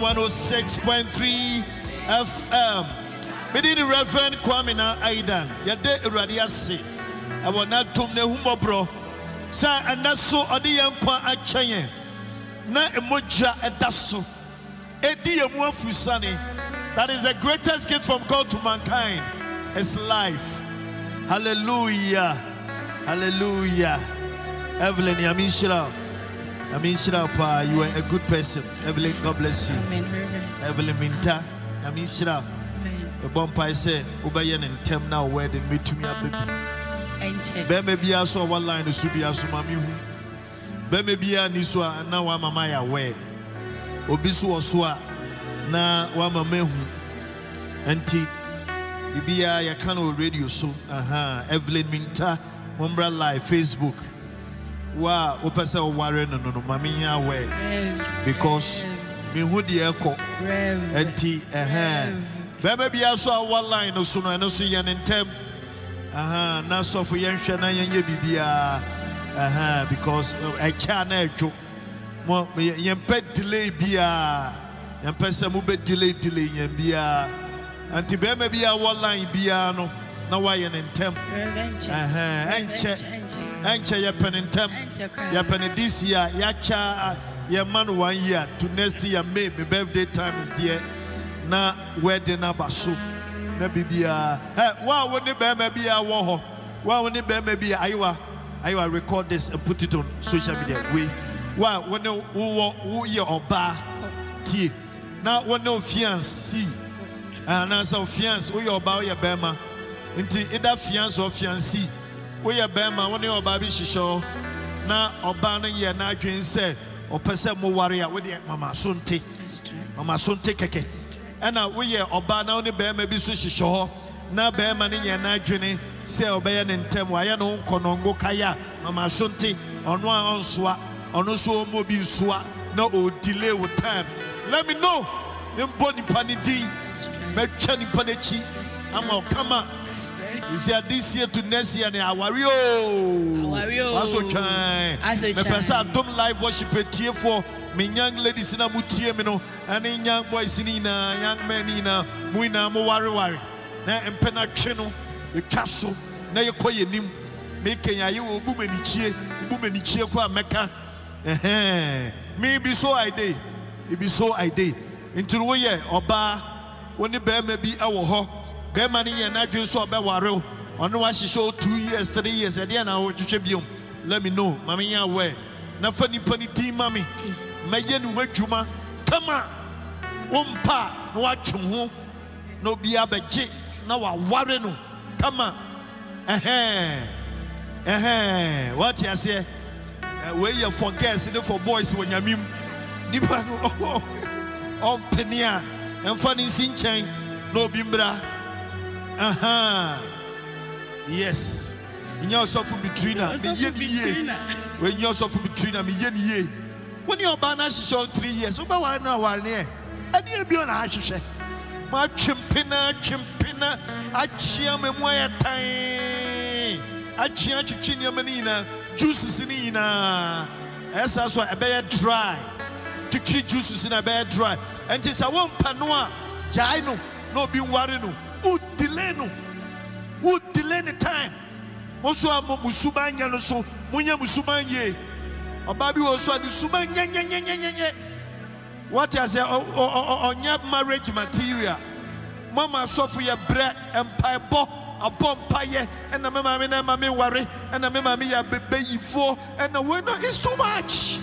106.3 fm mede ne reverend Kwamena Idan. Yɛde awurade ase ɛwɔ n'atom na ahummɔborɔ sɛ ɛnɛ so ɔde yɛn nkwa akyɛ yɛn na mmogya ɛda ɛdi yɛn mu that is the greatest gift from god to mankind. It's life. Hallelujah. Hallelujah. Evelyn nyame nhyira wo. nyame nhyira wo paa you are a good person evelyn god bless you Amen, evelyn minta nhyira wo. Amen. ɛbɔ mpae sɛ wobɛyɛ ne ntɛm na wo wedding mɛtumi aba bi Ɛnkyɛ. bɛrima biara so a wɔwɔ line no so biara so ma mehu bɛrima biara ni so a na wama ma yɛ aware obi so wɔ a na wama ma hu nti biribiara yɛka no radio so aha evelyn minta mommra live facebook wo a wopɛ sɛ woware no no no ma menyɛ aware. Because mehu deɛ ɛkɔ. Rev. nti ɛhɛn. bɛrima biara so a wɔwɔ line no so no ɛno so yɛ ne ntɛm aha na sɔfo yɛnhwɛ na yɛnyɛ biribiara aha because ɛkyɛ a na ɛdwo mo yɛ- yɛmpɛ delay biara yɛmpɛ sɛ mobɛ delay delay yɛn biara nti bɛrima biara wɔ line biara no na wayɛ ne ntɛm. Ɛnkyɛ. ɛnkyɛ yɛpɛ ne ntɛm yɛpɛ ne this year yɛakyɛ yɛma no one year. To next year may me birthday time is there. Na wedding aba so na biribiara ɛ wo a wo ne bɛrima biara wɔ hɔ wo a wo ne bɛrima biara ayiwa ayiwa record this and put it on social media. Wei wo a wo ne wowɔ woyɛ ɔbaa tie. Na wo ne ah, wo fiancé anaasɛ wo fiancé woyɛ ɔbaa woyɛ bɛrima nti ida fiancé or fiancé woyɛ bɛrima wo ne ɔbaa bi hyehyɛ hɔ. Na ɔbaa no yɛ n'adwene sɛ ɔpɛ sɛ moware a wodeɛ mama so nte mama so nte kɛkɛ. Ɛna woyɛ ɔbaa na wo ne bɛrima bi so hyehyɛ hɔ. Na bɛrima no yɛ n'adwene sɛ ɔbɛyɛ ne ntɛm wayɛ ne ho nkɔnɔngo kaya mama so nte ɔno a ɔnsoa ɔno nso ɔmmɔ bi nsoa na ɔdelay wo time. Let me know. Membɔ nipa ne din. Mɛtwa nipa n'akyi. Ama ɔkama. Right. this year to next year ne aware o. Aware o. aso mepɛ sɛ twɛn. adom live worship etiefoɔ me young ladies na mo tie me no. Ɛne young boys ni nyinaa young men ni nyinaa mo nyinaa mo wareware na mpɛ na twe no etwa so. Na yɛkɔ yɛ nim. Meka yɛ ayɛ wɔ obu m'anikyie obu m'anikyie kɔ a mɛka. Ɛhɛn. Me bi so i dey. Ebi so i dey. Nti no woyɛ ɔbaa. Wo ne bɛrima bi wɔ hɔ bɛrima no yɛ n'adwene sɛ ɔbɛware ɔno wahyehyɛ wo two years three years ɛdeɛ na wohwehwɛ biom let me know. Ma menyɛ aware. Na fa nipa no din ma me mɛyɛ ne ho adwuma kama wompa na woatwe ho na obiara bɛgye na waware no kama ɛhɛn ɛhɛn wɔte aseɛ Eh, wei yɛ for girls ne for boys wɔ nyame mu nipa no. Ɔmpene a ɛmfa ne nsi nkyɛn na obi mmra aha yes. Nyɛ ɔsɔfo bitrina meyɛ ne yie wɔnyɛ ɔsɔfo bitrina meyɛ ne yie wo ne ɔbaa no ahyehyɛ wo three years wobɛware no aware ne ɛ ɛdeɛ bio na ahyehyɛ moatwe mpena atwe mpena akyea ma mu ayɛ tan. Akyea atwetwe nneɛma no nyinaa juices no nyinaa ɛsa so a ɛbɛyɛ dry. Twitwi juices no ɛbɛyɛ dry. Ɛnti sɛ wompa no a gyae no. Na obi nware no wodelay no. Wodelay ne time? Mo so a mo suban nyɛ no so monyɛ mo suban yie ɔbaa bi wɔ so a ne suban nyɛnyɛnyɛnyɛnyɛ wɔte asɛ ɔnyɛ marriage material. Mama asɔfo yɛ brɛ mpaebɔ abɔ mpayɛ ɛna me maame na ma me nware ɛna me maame yɛ abɛbɛyifoɔ ɛna wei no it's too much.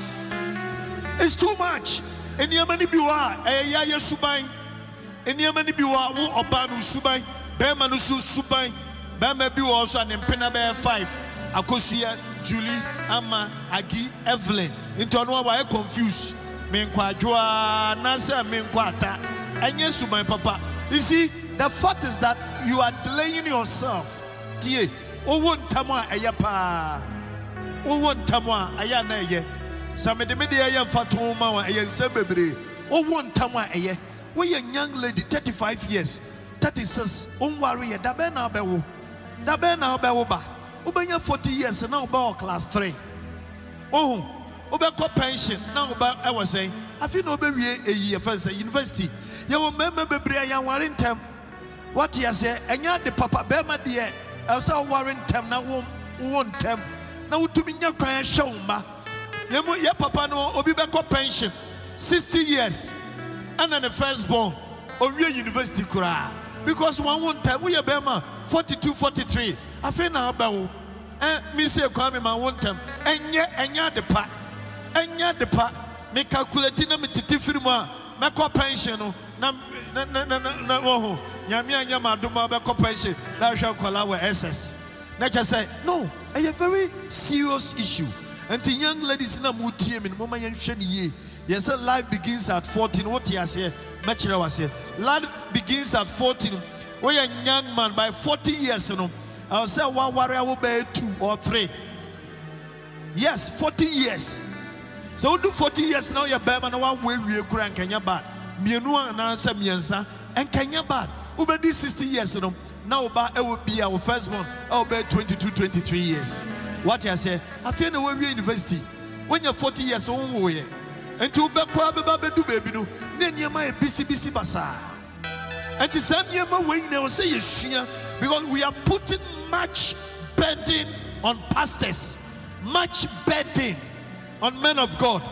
It's too much. Nneɛma no bi wɔ a ɛyɛ eh, yɛ ayɛ suban nneɛma no bi wɔ a wo ɔbaa no suban bɛrima no so suban. Bɛrima bi hɔ so a ne five. Akosua julie ama agi evelyn. Nti ɔno a wayɛ confuse menkɔ adwoa anaasɛ menkɔ ata. Ɛnyɛ suban papa. You see the fact is that you are delaying yourself. Tie wowɔ ntam a ɛyɛ paa. Wowɔ ntam a ɛyɛ ana ɛyɛ. Sɛ mede me deɛ ɛyɛ mfa to ma wa ɛyɛ nsɛm bebree. Wowɔ ntam a ɛyɛ. Young lady 35 years 36 wonware yɛ da bɛn na wobɛwo da bɛn na wobɛwo ba. Wobɛnya 40 years na wobɛwɔ class 3 ohu wobɛkɔ pension na woba ɛwɔ sɛn afei na wobɛwie ɛyi yɛfrɛ sɛ university. Yɛwɔ mmarima bebree a yɛnware ntɛm wate aseɛ ɛnyɛ ade papa bɛrima deɛ ɛwɔ sɛ woware ntɛm na wo wo ntɛm na wotumi nya kwan hwɛ wo mma yɛmu yɛ papa no obi bɛkɔ pension. 60 years. Ɛna ne first born. Ɔwie university koraa because wɔn wo ntɛm woyɛ bɛrima 42 43 afei na wobɛwo ɛ mesie kwan me ma wo ntɛm ɛnyɛ ɛnyɛ ade pa. Ɛnyɛ ade pa. Me calculate na me tete firi mu a mɛkɔ pension no. Na na na na na na wɔho nyame anyɛ ma adom a bɛkɔ pension. Na ahwɛ nkɔla wɔ ss na kyɛ sɛ no ɛyɛ very serious issue. Nti young ladies na mo tie me no moma yɛnhwɛ ne yie. Yɛn sɛ life begins at 14 wote aseɛ mɛkyerɛ waseɛ life begins at 14 woyɛ young man by 40 years no ɛwɔ sɛ woaware a wobɛyɛ 2 or 3 yes 40 years. Sɛ wodu 40 years na woyɛ bɛrima na woawo awie kora nkɛnyɛ bad. Mmienu anaasɛ mmiɛnsa ɛnkɛnyɛ bad. Wobɛdi 60 years no na woba ɛwɔ bi a wo first born a wobɛyɛ 22 23 years. Wate aseɛ afei na woawie university. Woanya 40 years wonwoeɛ nti wobɛkɔ a bɛba bɛdu baabi no na nneɛma yɛ bisibisi basaa nti saa nneɛma wei nyinaa wɔ sɛ yɛsua because we are putting much burden on pastors much burden on men of God,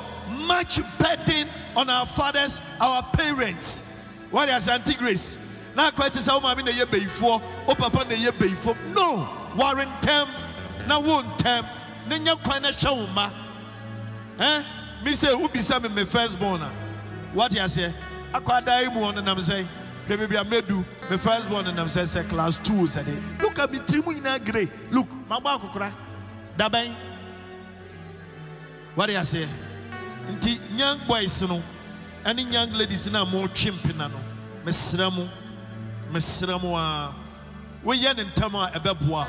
much burden on our fathers, our parents. What is anti grace? Now, quite is how mommy na ye before, oh papa na ye before. No, warren tem, na won't tem, nenya kwana shawma. Eh? Me say, who be some me firstborn? What you say? Akwada imu on and I'm saying, Baby, I my firstborn and I'm saying, say class two. Said, look at me, trimu in a gray. Look, my back, dabai. What do you say? Nti young boys no ɛne young ladies no a motwe mpena no mesrɛ mo mesrɛ mo a woyɛ ne ntam a ɛbɛboa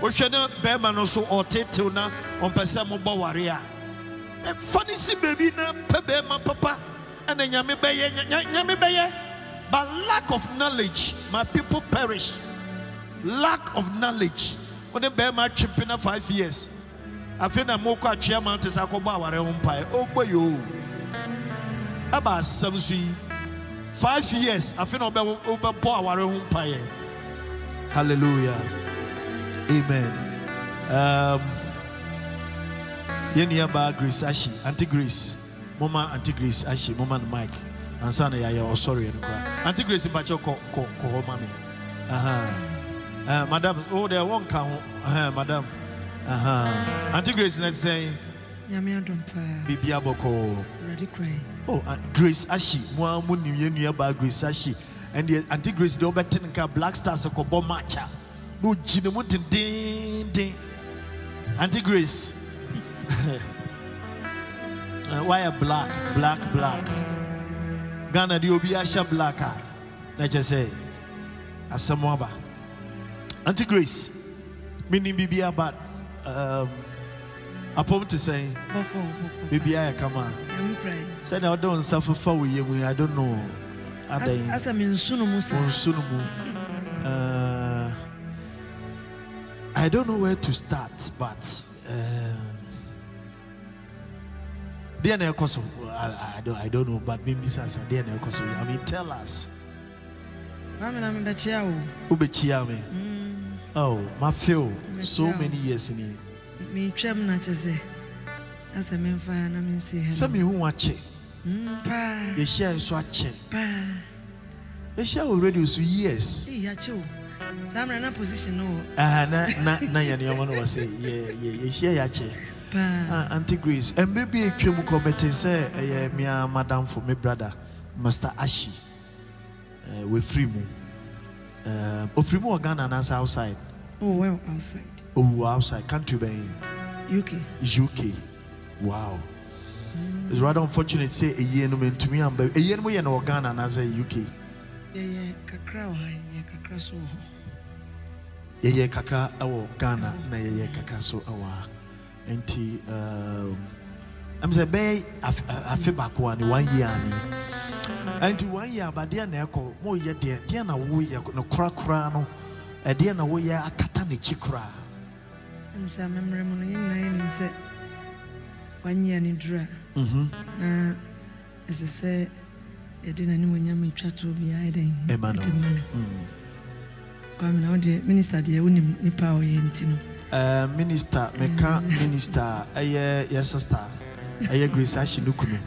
wohwɛ ne bɛrima no so ɔtetew na ɔmpɛ sɛ mobɔ ware a ɛfa ne si baabi na pɛ bɛrima papa ɛna nyame nya- nyame bɛyɛ. But lack of knowledge my people perish. Lack of knowledge. Wone bɛrima atwe mpena five years. Afei na mokɔ atwea sɛ akɔbɔ aware ho mpaeɛ ɔbɔ yɛ o. Ɛba asɛm so yi five years afei na wobɛ- wobɛbɔ aware ho hallelujah. Amen. Um, yɛn nuabaa grace ahyi anti grace moma anti grace ahyi moma no mic ansa na yɛayɛ ɔsɔre no koraa anti grace mpakyɛ kɔ kɔ kɔ hɔ ma me. Eh, madam wo deɛ wɔnka ho Aha, madam Aha. anti grace na te sɛn nyame adom paa awurade kran Oh, uh, Grace Ashi, mo mo ni ye nua ba Grace Ashi. And the anti Grace do better nka Black Stars ko bɔ matcha. No gine mo ten den den. Anti Grace. uh, why a black, black, black. Ghana di obi asha black eye. Na je say asɛm aba. Anti Grace. Meaning bibi about um apom to say bɔkɔ bɔkɔ bibi ayɛ kama. kran sɛdeɛ wode wo nsa fofa wo yɛ mu i don't know adɛn asɛ mensu no mu sa nso mu Uh, i don't know where to start but um, deɛ na ɛkɔ so I, I, don't, i don't know but membisa sa deɛ na ɛkɔ so i mean tell us. Mame na mebɛkyea wo wobɛkyia me oh mafeo so wo. many years ni mentwam na kyɛ sɛ asɛ memfa na mensi sɛ hɛ mehu akyɛ paa yɛhyia nso akyɛ paa yɛhyia wɔ radio so years. Ei, yɛakye wo saa mmerɛ na position no. Wɔ na na na yɛ nneɛma no wɔ sɛ yɛ- yɛ- yɛhyia yɛ Ah, Auntie Grace, mmerɛ bi atwa mu kɔ mete sɛ ɛyɛ mea madamfo me brother Master Ashi. Uh, wɔfiri mu uh, ɔfiri mu wɔ Ghana anaasɛ outside? Oh well outside? Ɔwu outside country bɛn uk UK wow. It's rather unfortunate ɛyie no mentumi amba ɛyie no mu yɛ no wɔ Ghana anaasɛ UK yɛyɛ kakra wɔ ha yɛyɛ kakra so hɔ yɛyɛ kakra ɛwɔ ghana na kakra so ɛwɔ ha nti ɛm sɛ bɛyɛ afe- baako a ne one year ani? Nti one year abadeɛ na ɛkɔ mo yɛ deɛ deɛ na woyɛ no korakora no ɛdeɛ na woyɛ akata n'akyi koraa ɛm sɛ amammerɛ mu no yɛn nyinaa yɛnim sɛ wanyɛ ne duru a na ɛsɛ sɛ yɛde n'animonyam atwa toɔ biara to dɛn Ɛma no. kwame na wodeɛ minister deɛ wonim nipa a ɔyɛ nti no Uh, minister meka minister a ɛyɛ yɛ sister ɛyɛ grace ahye no kunu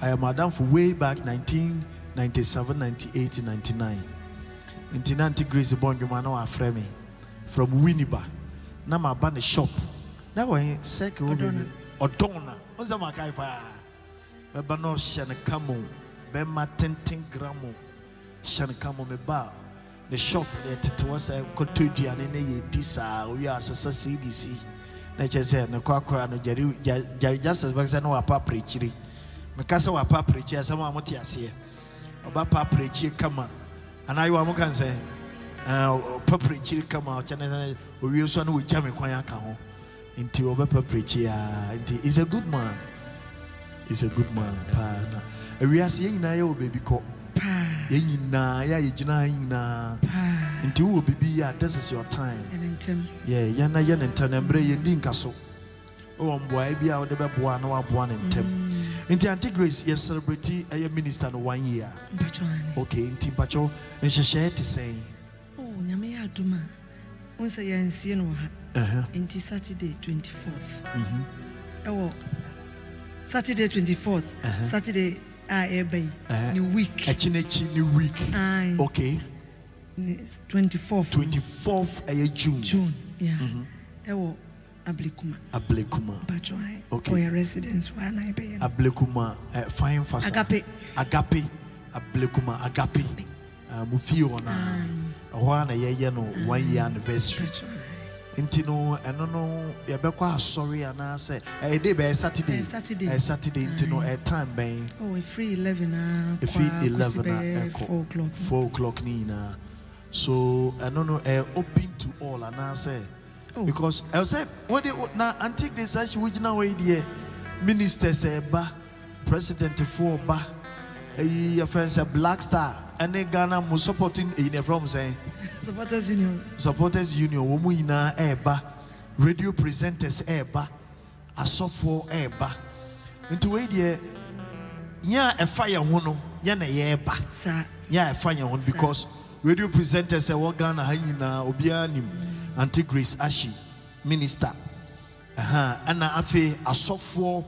ɛyɛ madam for way back 1997 98 99 nti na nti grace bɔ ndwuma na wafrɛ me from Winneba. Na maba ne shop. Na wɔyɛ sɛke wo Ɔdɔn baabi ɔdɔn na. Wo sɛ makae paa bɛba na ɔhyɛ no ka mo bɛma tenten gra mo hyɛ no ka mo meba a ne shop na ɛtete hɔ sɛ kɔtɔ aduane na yɛdi saa owie asesa cdc na kyerɛ sɛ ne kɔ akora no gyare gya- gyare justice bɛka sɛ ne wapa aprekyiri meka sɛ wapa aprekyiri asɛm a mote aseɛ ɔba pa aprekyiri kama anaa yɛwɔ a moka sɛ ɔpa aprekyiri kama ɔkyɛ ne sɛ owie so a na wɔgya me kwan aka ho nti ɔbɛpa aprekyiri a nti is a good man. Is a good man paa na. Awiase yɛn nyinaa yɛwɔ baabi kɔ yɛn nyinaa yɛ a yɛgyina ha yi nyinaa nti wowɔ biribi yɛ a this is your time. Yɛ yɛn na yɛ ne ntɛm. Na mmerɛ yɛndi nka so. Wowɔ mboaeɛ bi a wode bɛboa na woaboa ne ntɛm. Nti anti grace yɛ celebrity ɛyɛ minister no one year. Okay nti mpakyɛw nhyehyɛeɛ te sɛn? O nyame yɛ adom a. Wohu sɛ yɛnsie no wɔ ha. Ɛhɛ. nti saturday 24th ɛwɔ saturday 24th saturday a ɛba yi. Ɛhɛ. ne week. akyi n'akyi ne week okay ne 24th 24th ɛyɛ june. June yeah. Ɛwɔ ablekuma ablekuma mpatwɔ ane Okay. ɔyɛ residence hɔ ana ɛbɛyɛ no ablekuma eh, fine fasa Agape. agape. Ablekuma agape. Ah, mo fie hɔ no a ɛhɔ a na yɛyɛ no one year anniversary nti no ɛno no yɛbɛkɔ asɔre anaasɛ ɛyɛ de bɛyɛ saturday. Ɛyɛ Saturday. nti no ɛyɛ time bɛn oh ɛfiri 11 a ɛfi kɔ a kɔsi 11 ɛkɔ. 4 o'clock. 4 o'clock ne nyinaa. So ɛno no ɛyɛ open to all anaasɛ. Oh. because ɛwɔ sɛ wɔde na antique days ahye wogyina hɔ yi deɛ ministers ɛɛba presidentfoɔ ba ɛyi yɛfrɛ sɛ black star. Ɛne ghana mo supporting ɛyi ne ɛfrɛ mo sɛn supporters union. Supporters union wɔn mu nyinaa ɛreba radio presenters ɛreba asɔfoɔ ɛreba nti wei deɛ yɛn a ɛfa yɛn ho no yɛn na yɛreba saa yɛn a ɛfa yɛn ho no because radio presenters ɛwɔ ghana ha nyinaa obiara nim aunty grace ashi minister. Ɛna afei asɔfoɔ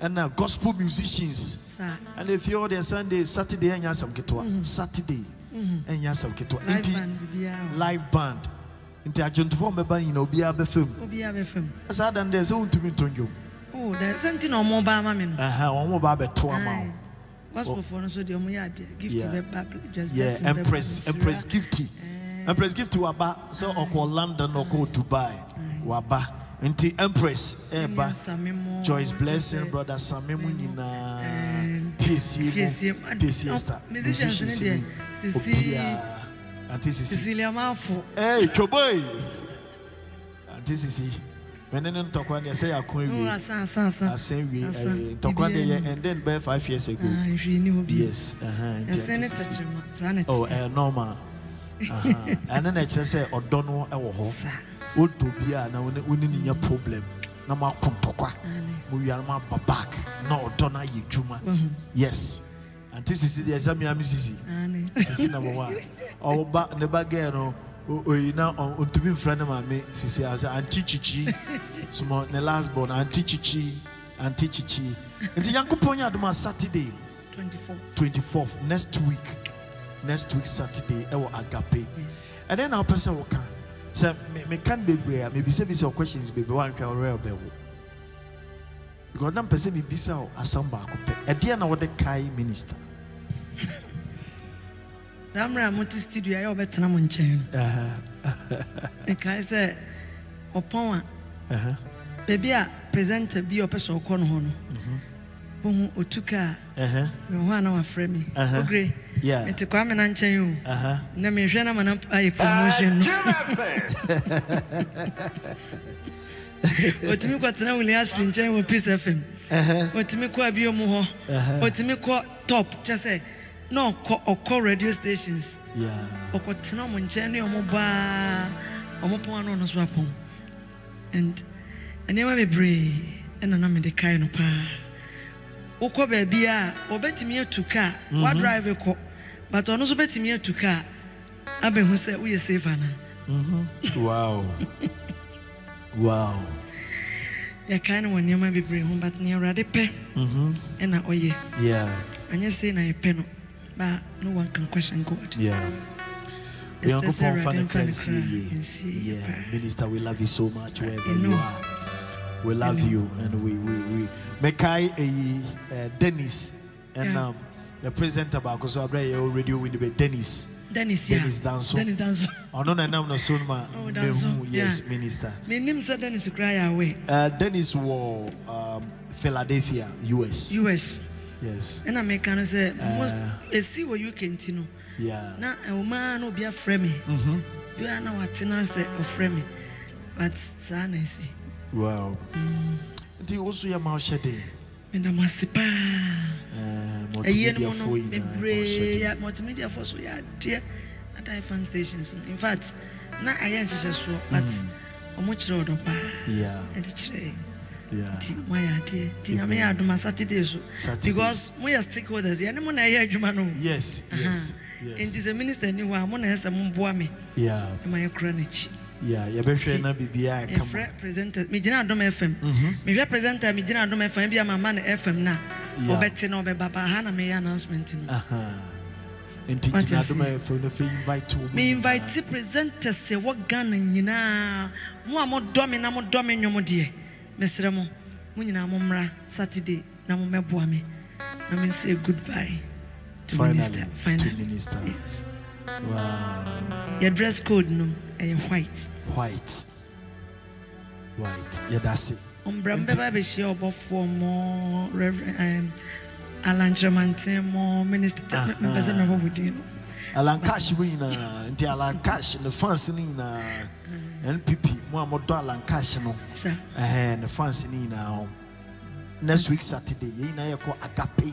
ɛna gospel musicians. Saa ɛna efi hɔ deɛ sunday saturday ɛnyɛ asɛm ketewa saturday ɛnyɛ asɛm ketewa live nti band bibiara wɔ. live band. Nti adwontofoɔ mbɛba nyina obiara bɛfa mu obiara bɛfam saa da no deɛ sɛ wontumi nto ndwom oh da sɛ nti na ɔmo ba ama me no? Ɛhɛ, wɔn mo ba abɛto ama Aye. wo gospelfoɔ no so deɛ ɔmo yɛ adeɛ gift Yeah. bɛba just yeah blessing bɛba, empress nhyira. empress gifty empress gifty waba. Sɛ ɔkɔ london ɔkɔ dubai. Waba nti empress ɛɛba Ɛne Asame mo, joyce blessing Joseph, brother same mu nyinaa ɛɛm, piesie Piesie mu mu. Ad- piesie no, star musicians ne deɛ, ni Sisi- obiara ante sisi Cecilia Marfo Hey, Choboy. Auntie Sisi. Mene ne ntɔkwa deɛ sɛ yɛako oh awie. asa asa asa Asɛn wie. Asa. ɛyɛ- Ntɔkwa deɛ Biribiara yɛ and then bɛyɛ five years ago. Ah, hwee ni hɔ bi Yes. uh-huh, nti ɛsɛn ne Auntie Sisi. tɛkyerɛma saa na Oh, teɛ ɛyɛ normal. Uh-huh. Ɛno na ɛkyerɛ sɛ ɔdɔ no ɛwɔ hɔ. Wodɔ bi a na wo ne wo ne ne nya problem. Na mo ako ntɔkwa. Mo wia no mo aba back. Na ɔdɔ no ayɛ adwuma. Yes. Auntie Sisi deɛ sɛ Miami Sisi. sisi number one ɔba ne ba girl no oyi na ɔntumi nfrɛ ne maame sisi ase anti chichi small ne last born anti chichi anti chichi nti yankopɔn yɛ adum a saturday 24 twenty fourth next week next week saturday ɛwɔ agape ɛdɛn na wopɛ sɛ woka sɛ me- meka no bebree a mebisabisa questions bebree woanhwɛ ɔwerɛ bɛwo because na mpɛ sɛ mebisa wo asɛm baako pɛ ɛdeɛ na wode kae minister? Saa mmerɛ a mote studio a yɛ wɔbɛtena mo nkyɛn no mekae sɛ ɔpɔn a baabi a presenter bi a ɔpɛ sɛ ɔkɔ no hɔ no kaa ɛhɛ, uh-huh. mewɔ hɔ a na wafrɛ me Uh-huh. ogre nti kwame na nkyɛn o ɛhɛ. na mehwɛ na ma na ayɛ promotion no. Ɔtumi kɔtena wili ashley nkyɛn wɔ peace fm ɔtumi uh-huh. kɔ abio mu hɔ ɔtumi kɔ top. Kyɛ sɛ na ɔkɔ ɔkɔ radio stations. Yeah. ɔkɔtena ɔmo nkyɛn ne ɔmo baa ɔmo pɔn ano ɔno so apɔn and nneɛma bebree ɛna na mede kae no paa wokɔ baabi a ɔbɛtumi atu kaa Mhm. wadrive kɔ but ɔno nso bɛtumi atu kaa abɛhu sɛ woyɛ safe anaa wow. Wow. Yɛkae no wɔ nneɛma bebree ho but ne awurade pɛ Mhm. ɛna ɔyɛ. Anyɛ sei na yɛpɛ no ba no one can question god. Yeah. Minister, we love you so much wherever you are. We love you and we we we Mekai uh, Dennis and um the presenter baako so yɛ radio win be Dennis. dennis ya Dennis Danso. dennis danso Ɔno na nam no so no ma Oh, mehu yes minister. minister. menim sɛ dennis yɛ awɛ Uh, Dennis wɔ um, Philadelphia, US. us Yes. meka no sɛ Ah. most ɛsi wɔ uk nti no Yeah. na ɛwomaa na obi afrɛ me Mhm. biara na watena sɛ ɔfrɛ me but saa na ɛsi Wow. Nti wo so yɛ ma ɔhyɛ den. meda mo ase paa ɛyie no mu no bebree multimediafoɔ so yɛ adeɛ ada fm stations no in fact na ayɛ nhyehyɛsoɔ but ɔmo kyerɛ ɔdɔ paa ɛde kyerɛ nti moayɛ adeɛ nti nyame yɛ adom a saturday so. Because moyɛ stakeholders yɛne mo na ɛyɛ adwuma no. Yes, yes, nti sɛ minister ni hɔ a mo na ɛsɛ momboa me. Yeah. ɛma yɛkora n'akyi. Yeah, yɛbɛhwɛ na biribiara ɛka mu. ɛfrɛ presenter megyina adom fm Mhm. mehwɛ presenter megyina adom fm bi ama ma no fm no a ɔbɛte na ɔbɛba baa ha na meyɛ announcement no. Nti gyina adom yɛfrɛ no afei invite wo mu me nyinaa. invite presenters ɛwɔ ghana nyinaa mo a modɔ me na modɔ me nnwom deɛ mesrɛ mo mo nyinaa mommra saturday na mommɛboa me na mensɛ goodbye to Finally, minister to finally minister. yes Wow. yɛ dress code no ɛyɛ white White. White. Yɛda se. ɔmbra Nti- mbɛba bɛhyia ɔbɔfoɔ mo reverend um, alankyerɛmanten mo minister Aha. mepɛ sɛ mɛbɔ mo din no Alan Cash mu nyinaa. Nti Alan Cash ne fans no nyinaa. NPP mo a modɔ Alan Cash no. Sir. Ɛhɛn ne fans no nyinaa hɔ. Next week Saturday yɛn nyinaa yɛkɔ Agape.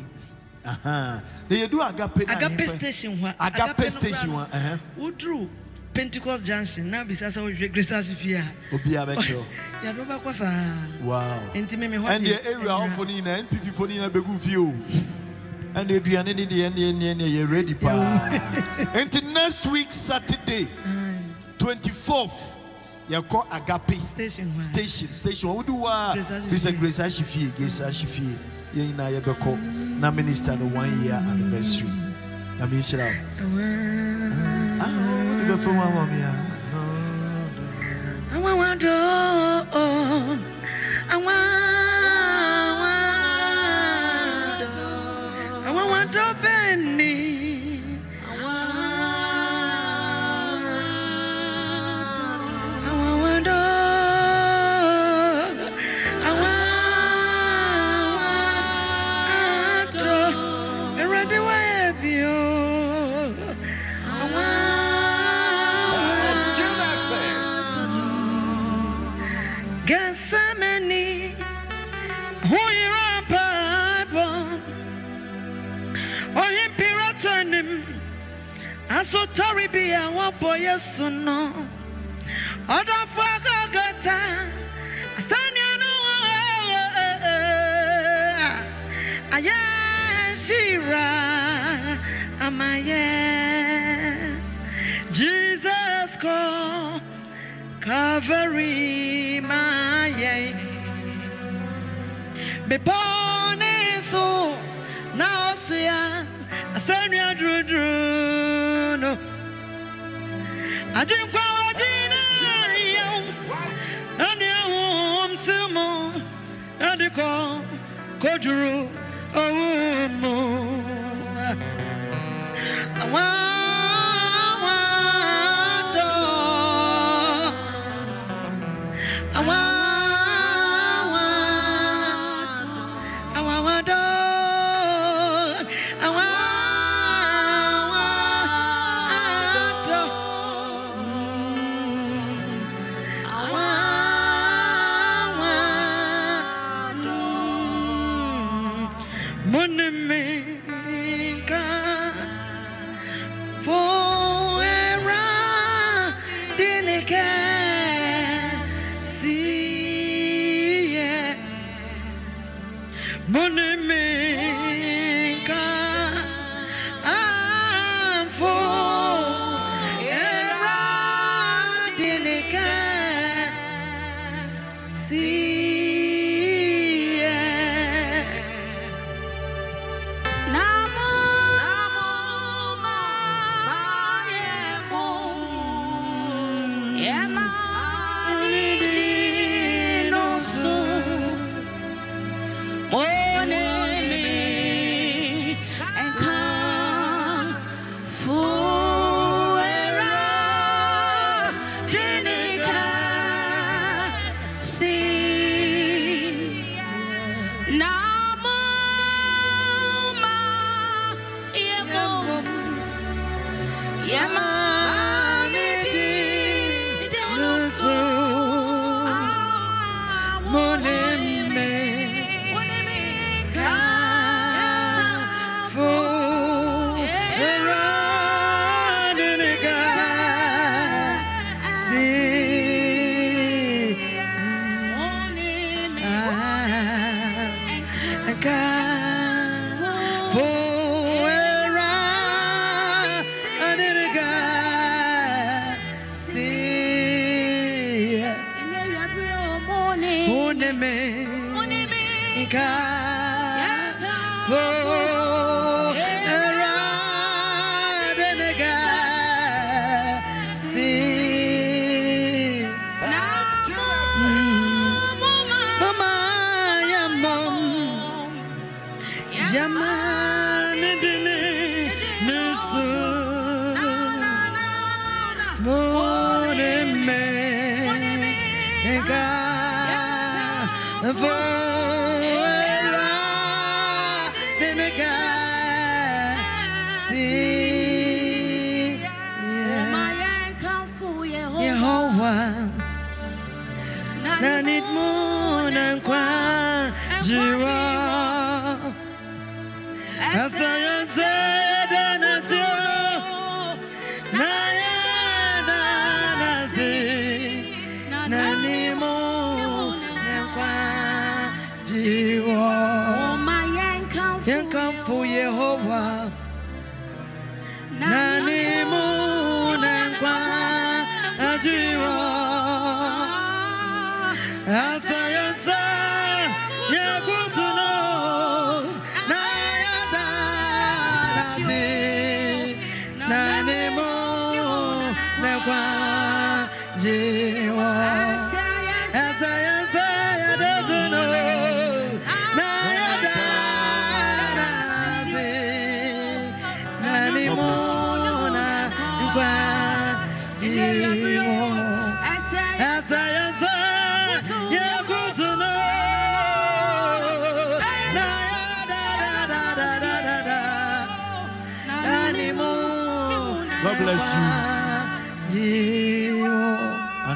Aha. Na yɛdu Agape agape station a- Agape station hɔ. Ɛhɛn. no, woduru pentecost junction. Na bisa sɛ wohwɛ grace ase fie a Obiara bɛkyerɛw. yɛde wobɛkɔ saa Wow. enti meme hɔ ɛndeɛ deɛ, area ɛnwera. ɔfo no nyinaa npp fo no nyinaa bɛgu fie o ɛnde aduane ne deɛ ɛneɛ neɛ neɛ yɛ ready paa nti next week saturday 24th yɛkɔ agape. Station hɔ a. station station wɔn wodi hɔ Grace a Ahye bisa fie. grace ahye fie grace ahye fie yɛn nyinaa yɛbɛkɔ na minister no one year anniversary. Na mi nhyira o ah wode bɛfɛ mu ama me a Awawado, awawado, awawado Benny. Tori be a one boy, yes, or no. Other for Gogota, I stand you know, I Shira, am I Jesus call. Calvary, born so and you call Kodru. Oh, Mama,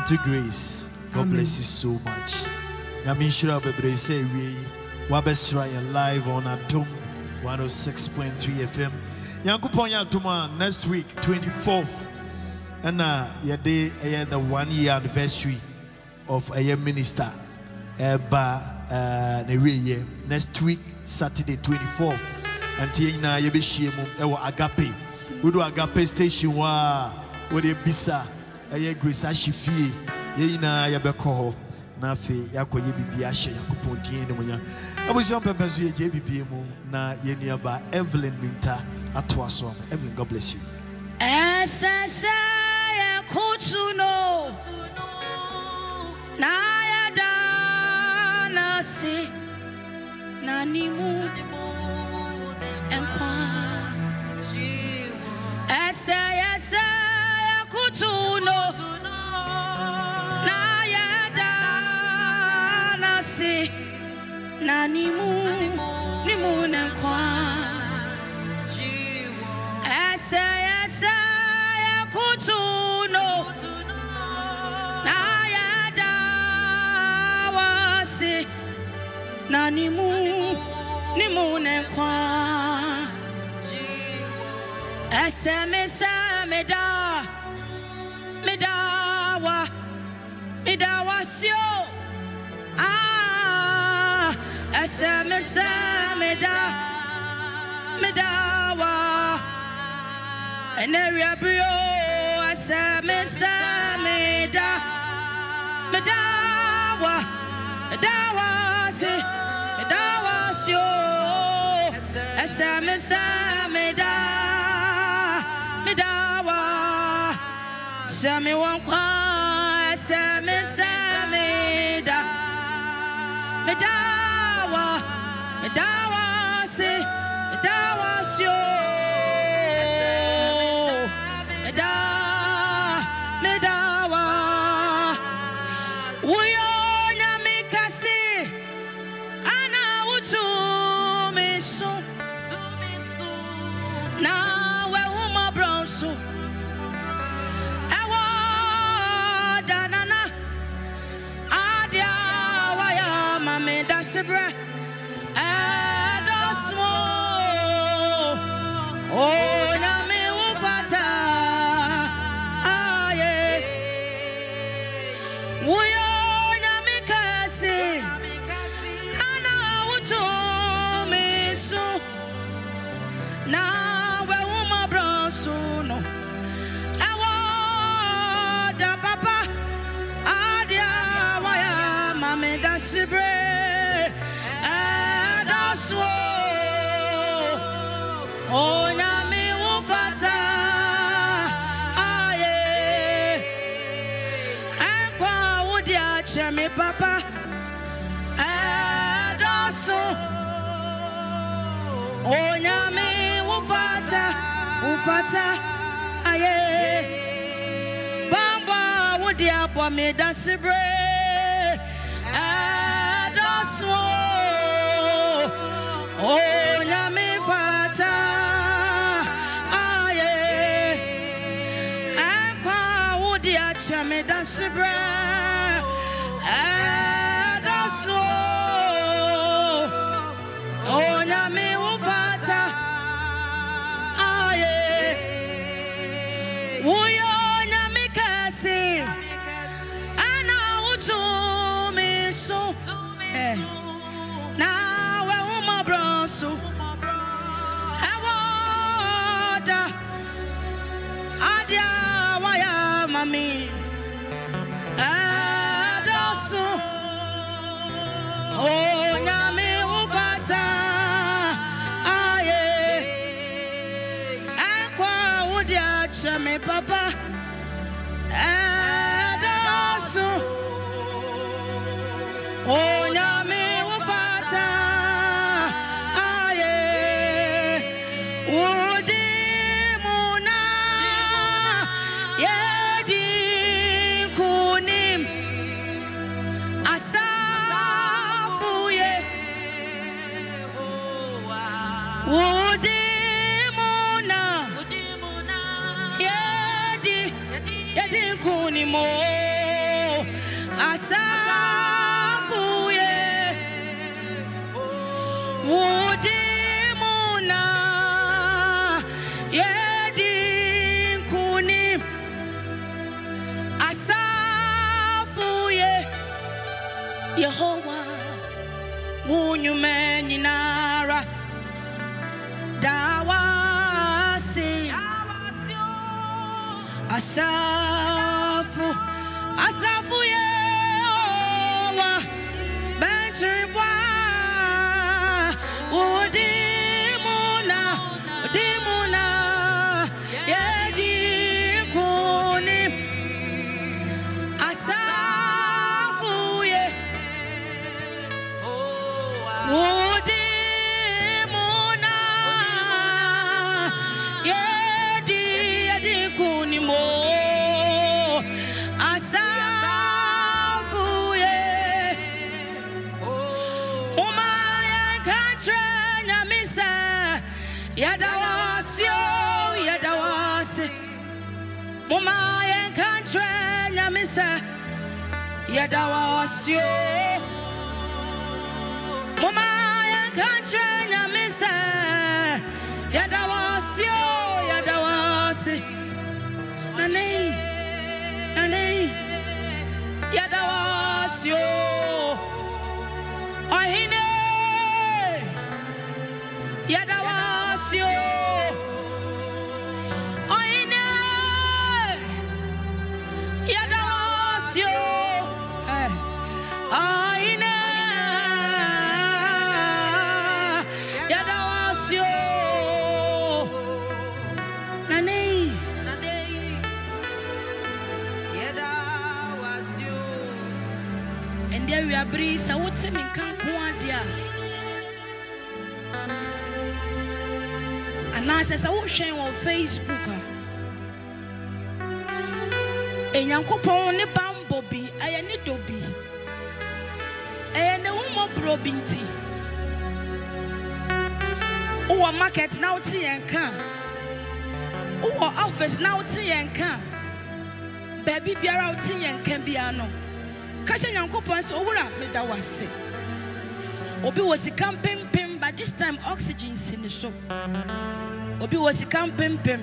Auntie Grace, God bless you so much. Nyame nhyira wo bebree sɛ awie yi woabɛsra live on adom 106.3 fm nyankopɔn yɛ adom next week 24th ɛna yɛde ɛyɛ the one year anniversary of ɛyɛ minister ɛba ɛɛ na next week saturday 24th ɛnti yɛn nyinaa yɛbɛhyia mu ɛwɔ agape. Wodo agape station hɔ a wode bisa ɛyɛ grace ahye fie. Yɛn nyinaa yɛbɛkɔ hɔ. Na afei yɛakɔyɛ biribi ahyɛ nyankopɔn din no mu ya abusua mpɛmpɛ nso yɛgye bibie mu. Na yɛn nuaba evelyn minta atoa so evelyn god bless you. Esese yakutuno na yada nasi na nimu. Enkwa ese na nimu nimu enkwa Ese ese yakutuno na yada wasi na nimu nimu nekwa Ese mesa sɛ mesɛ meda meda wa ɛnɛ wiabio asɛ mesɛ meda meda wa meda wa se meda wa se o ɛsɛ mesɛ meda meda wa sɛ me wɔ nkwa ɛsɛ mesɛ meda meda. so onyame wofata wofata aye. Bamba wode abɔ me dasebrɛ ɛdɔso onyame fata aye. Ɛnkwa wode akyɛ me dasebrɛ mi. Adọ́sùn ònyàmí ufata ayé ẹ̀kọ́ àwùdí àkyẹ̀mí papa. Adọ́sùn. nyinara dawasi. Asa. Uma yen country, Namisa Yadawa Osio. Uma yen country, Namisa Yadawa Osio, Yadawa Osi. Nani, Nani, Yadawa Osio. Awiabere yi, sɛ wote me nka nko ade a anaasɛ sɛ wohwɛn wɔ facebook a enyankopɔn ne bambɔ bi ɛyɛ ne dɔ bi. Ɛyɛ ne homɔborɔ bi nti wowɔ market na wote yɛn ka wowɔ office na wote yɛn ka baabi biara wote yɛn ka biara no ka kyɛ nyankopɔn sɛ owura meda wo ase. Obi wɔ sika mpempem but this time oxygen si ne so. Obi wɔ sika mpempem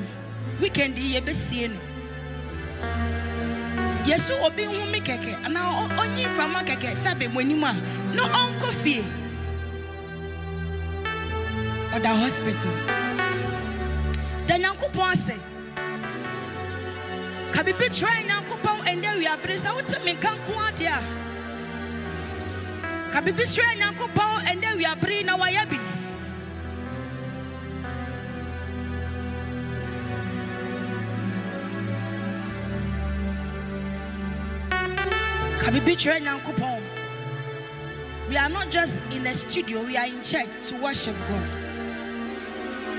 weekend yi yɛbɛsie no. Yɛso obi ho me kɛkɛ anaa ɔnyi mframa kɛkɛ sɛ abɛmmɔ anim a na ɔnkɔ fie. Ɔda hospital. Da nyankopɔn ase ka biribi kyerɛ nyankopɔn ɛnɛ awiabere sɛ wote me nka nko adeɛ a. Ka biribi kyerɛ nyankopɔn ɛnɛ awiabere yi na wayɛ bi. Ka biribi kyerɛ nyankopɔn. We are not just in a studio we are in church to worship god.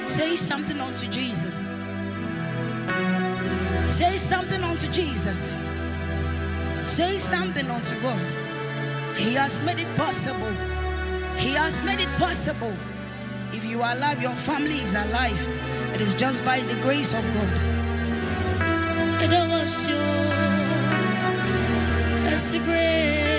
Say something unto jesus Say something unto Jesus. Say something unto God. He has made it possible. He has made it possible. If you are alive, your family is alive. It is just by the grace of God. And I was Let's pray.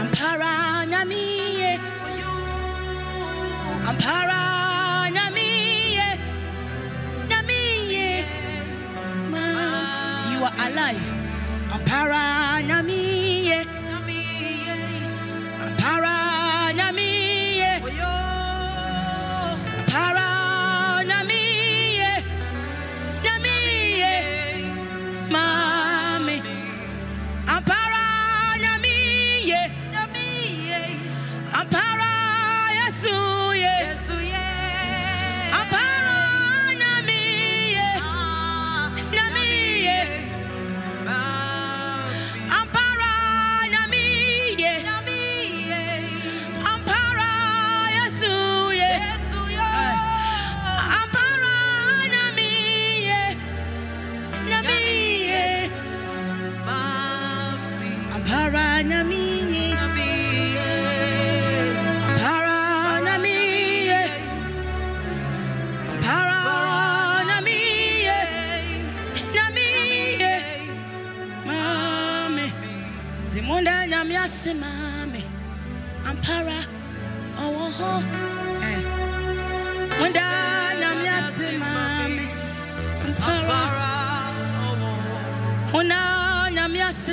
Ampara ampara ampara ma you alive. Ampara nyamiye. Ampara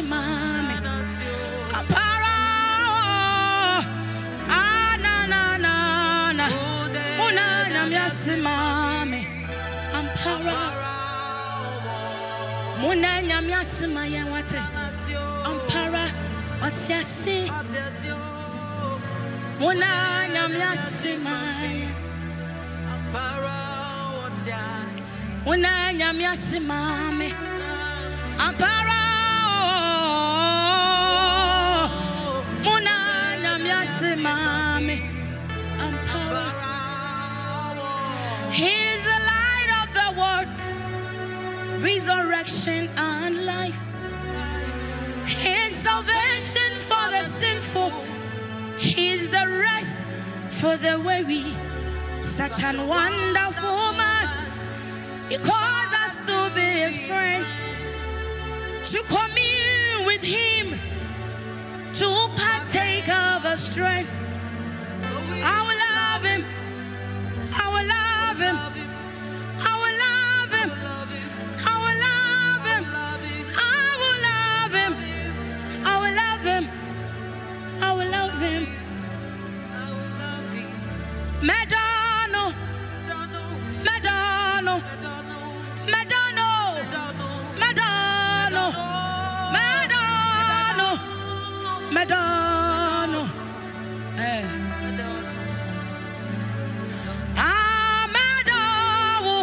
mami. Ampara. Ah, na, na, na, na. Munda nyamiase mami. Ampara. Munda nyamiase ma yɛn. Ampara. Ɔte ase. Muna nyamiase ma resurrection and life. His salvation for the sinful. He's the rest for the weary. Such an wonderful man. He calls us to be his friend, to commune with him, to partake of his strength. I will love him. I will love him. Medano. Eh. Ah, Medawo,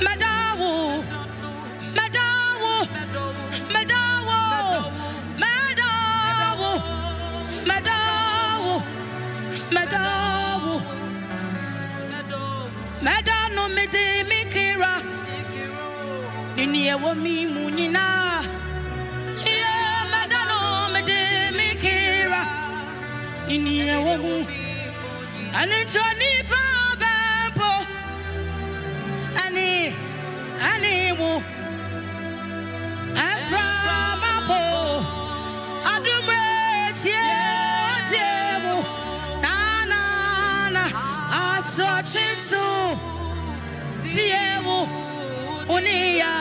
Medawo, Medawo, Medawo, Medawo, Medawo, Medawo. Medano mede mi mu nyina. Nini ewo mu. Anito nipa bempo, ani, ani mu. Efra mapo, adumre tie tie mu. Na na na, aso chisu, tie mu. Unia,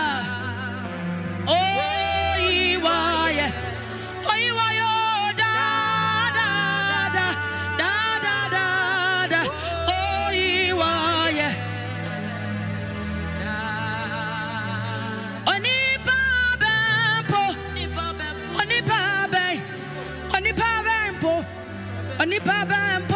onipa bempo,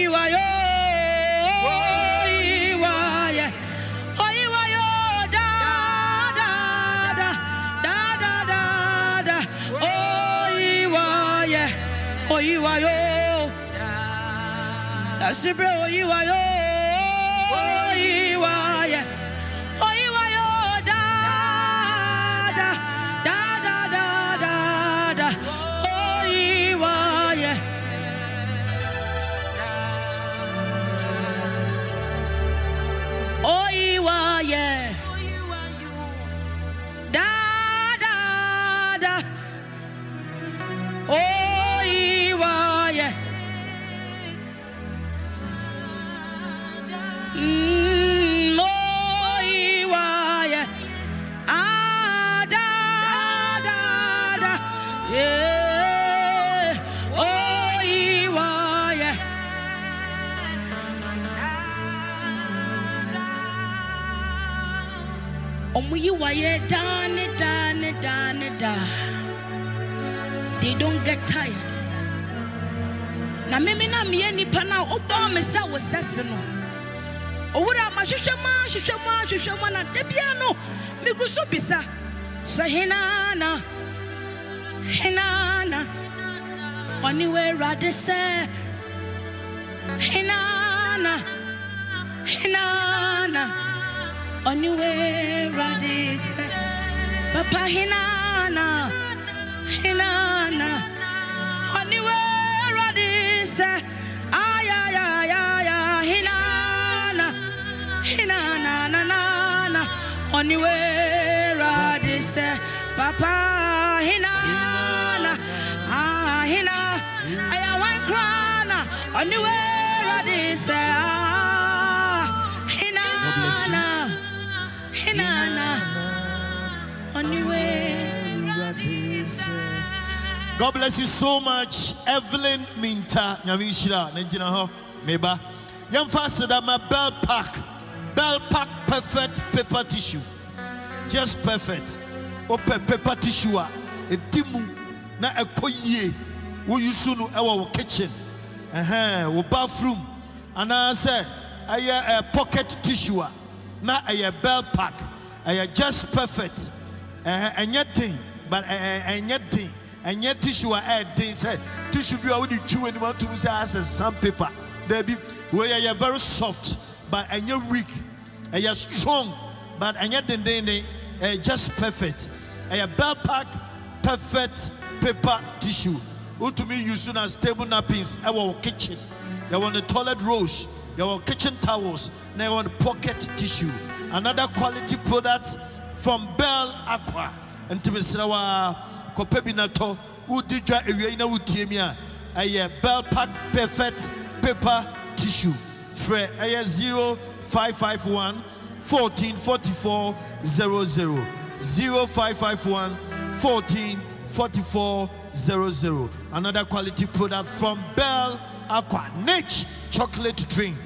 ìwà yóò. Oyiwa that's the bro. Yo. Na mimi na meyɛ nipa no a wobɔɔ me sɛ wo sɛse no. Owura mahwehwɛ mu a hwehwɛ mu a hwehwɛ mu a na da bia no. Megu so bisa. Sɛ hena na hena na. Ɔne wo awurade sɛ hena na hena na. Ɔne wo awurade sɛ papa hena na hena na. Ɔne wo ɔne wo awurade sɛ papa hena na ah hena ayawan kora na ɔne wo awurade sɛ ah hena na hena na ɔne sɛ God bless you so much. Evelyn Minta, Nyamishira, Nenjina ho, Meba. Yamfa Sadama Bell Pack. Bell Pack perfect paper tissue. Just perfect. Ope paper tissue a edimu na ɛkɔ yie. Wo use no ɛwɔ wo kitchen. Ɛhɛn, wo bathroom. Anaasɛ ɛyɛ ɛ pocket tissue a na ɛyɛ bell pack. Ɛyɛ just perfect. Ɛhɛn, ɛnyɛ den, but ɛɛ ɛnyɛ den. ɛnyɛ tissue a ɛɛden sɛ tissue bi a wode twi w'anim atom sɛ asɛ sandpaper daabi wei ɛyɛ very soft but ɛnyɛ weak ɛyɛ strong but ɛnyɛ dendenden ɛyɛ just perfect. Eh, ɛyɛ bell pack perfect paper tissue. Wotumi use no as table napkins ɛwɔ eh, wo kitchen yɛwɔ ne toilet rolls. Yɛwɔ kitchen towels. Na ne pocket tissue. Another quality product from bell aqua. Serɛ waa kɔpɛ bi na tɔ wodi dwa awia yi na wotie mi a ɛyɛ bell pack perfect paper tissue. Frɛ ɛyɛ eh, 0551 14 44 00 0551 14 44 00 another quality product from bell aqua. Niche chocolate drink.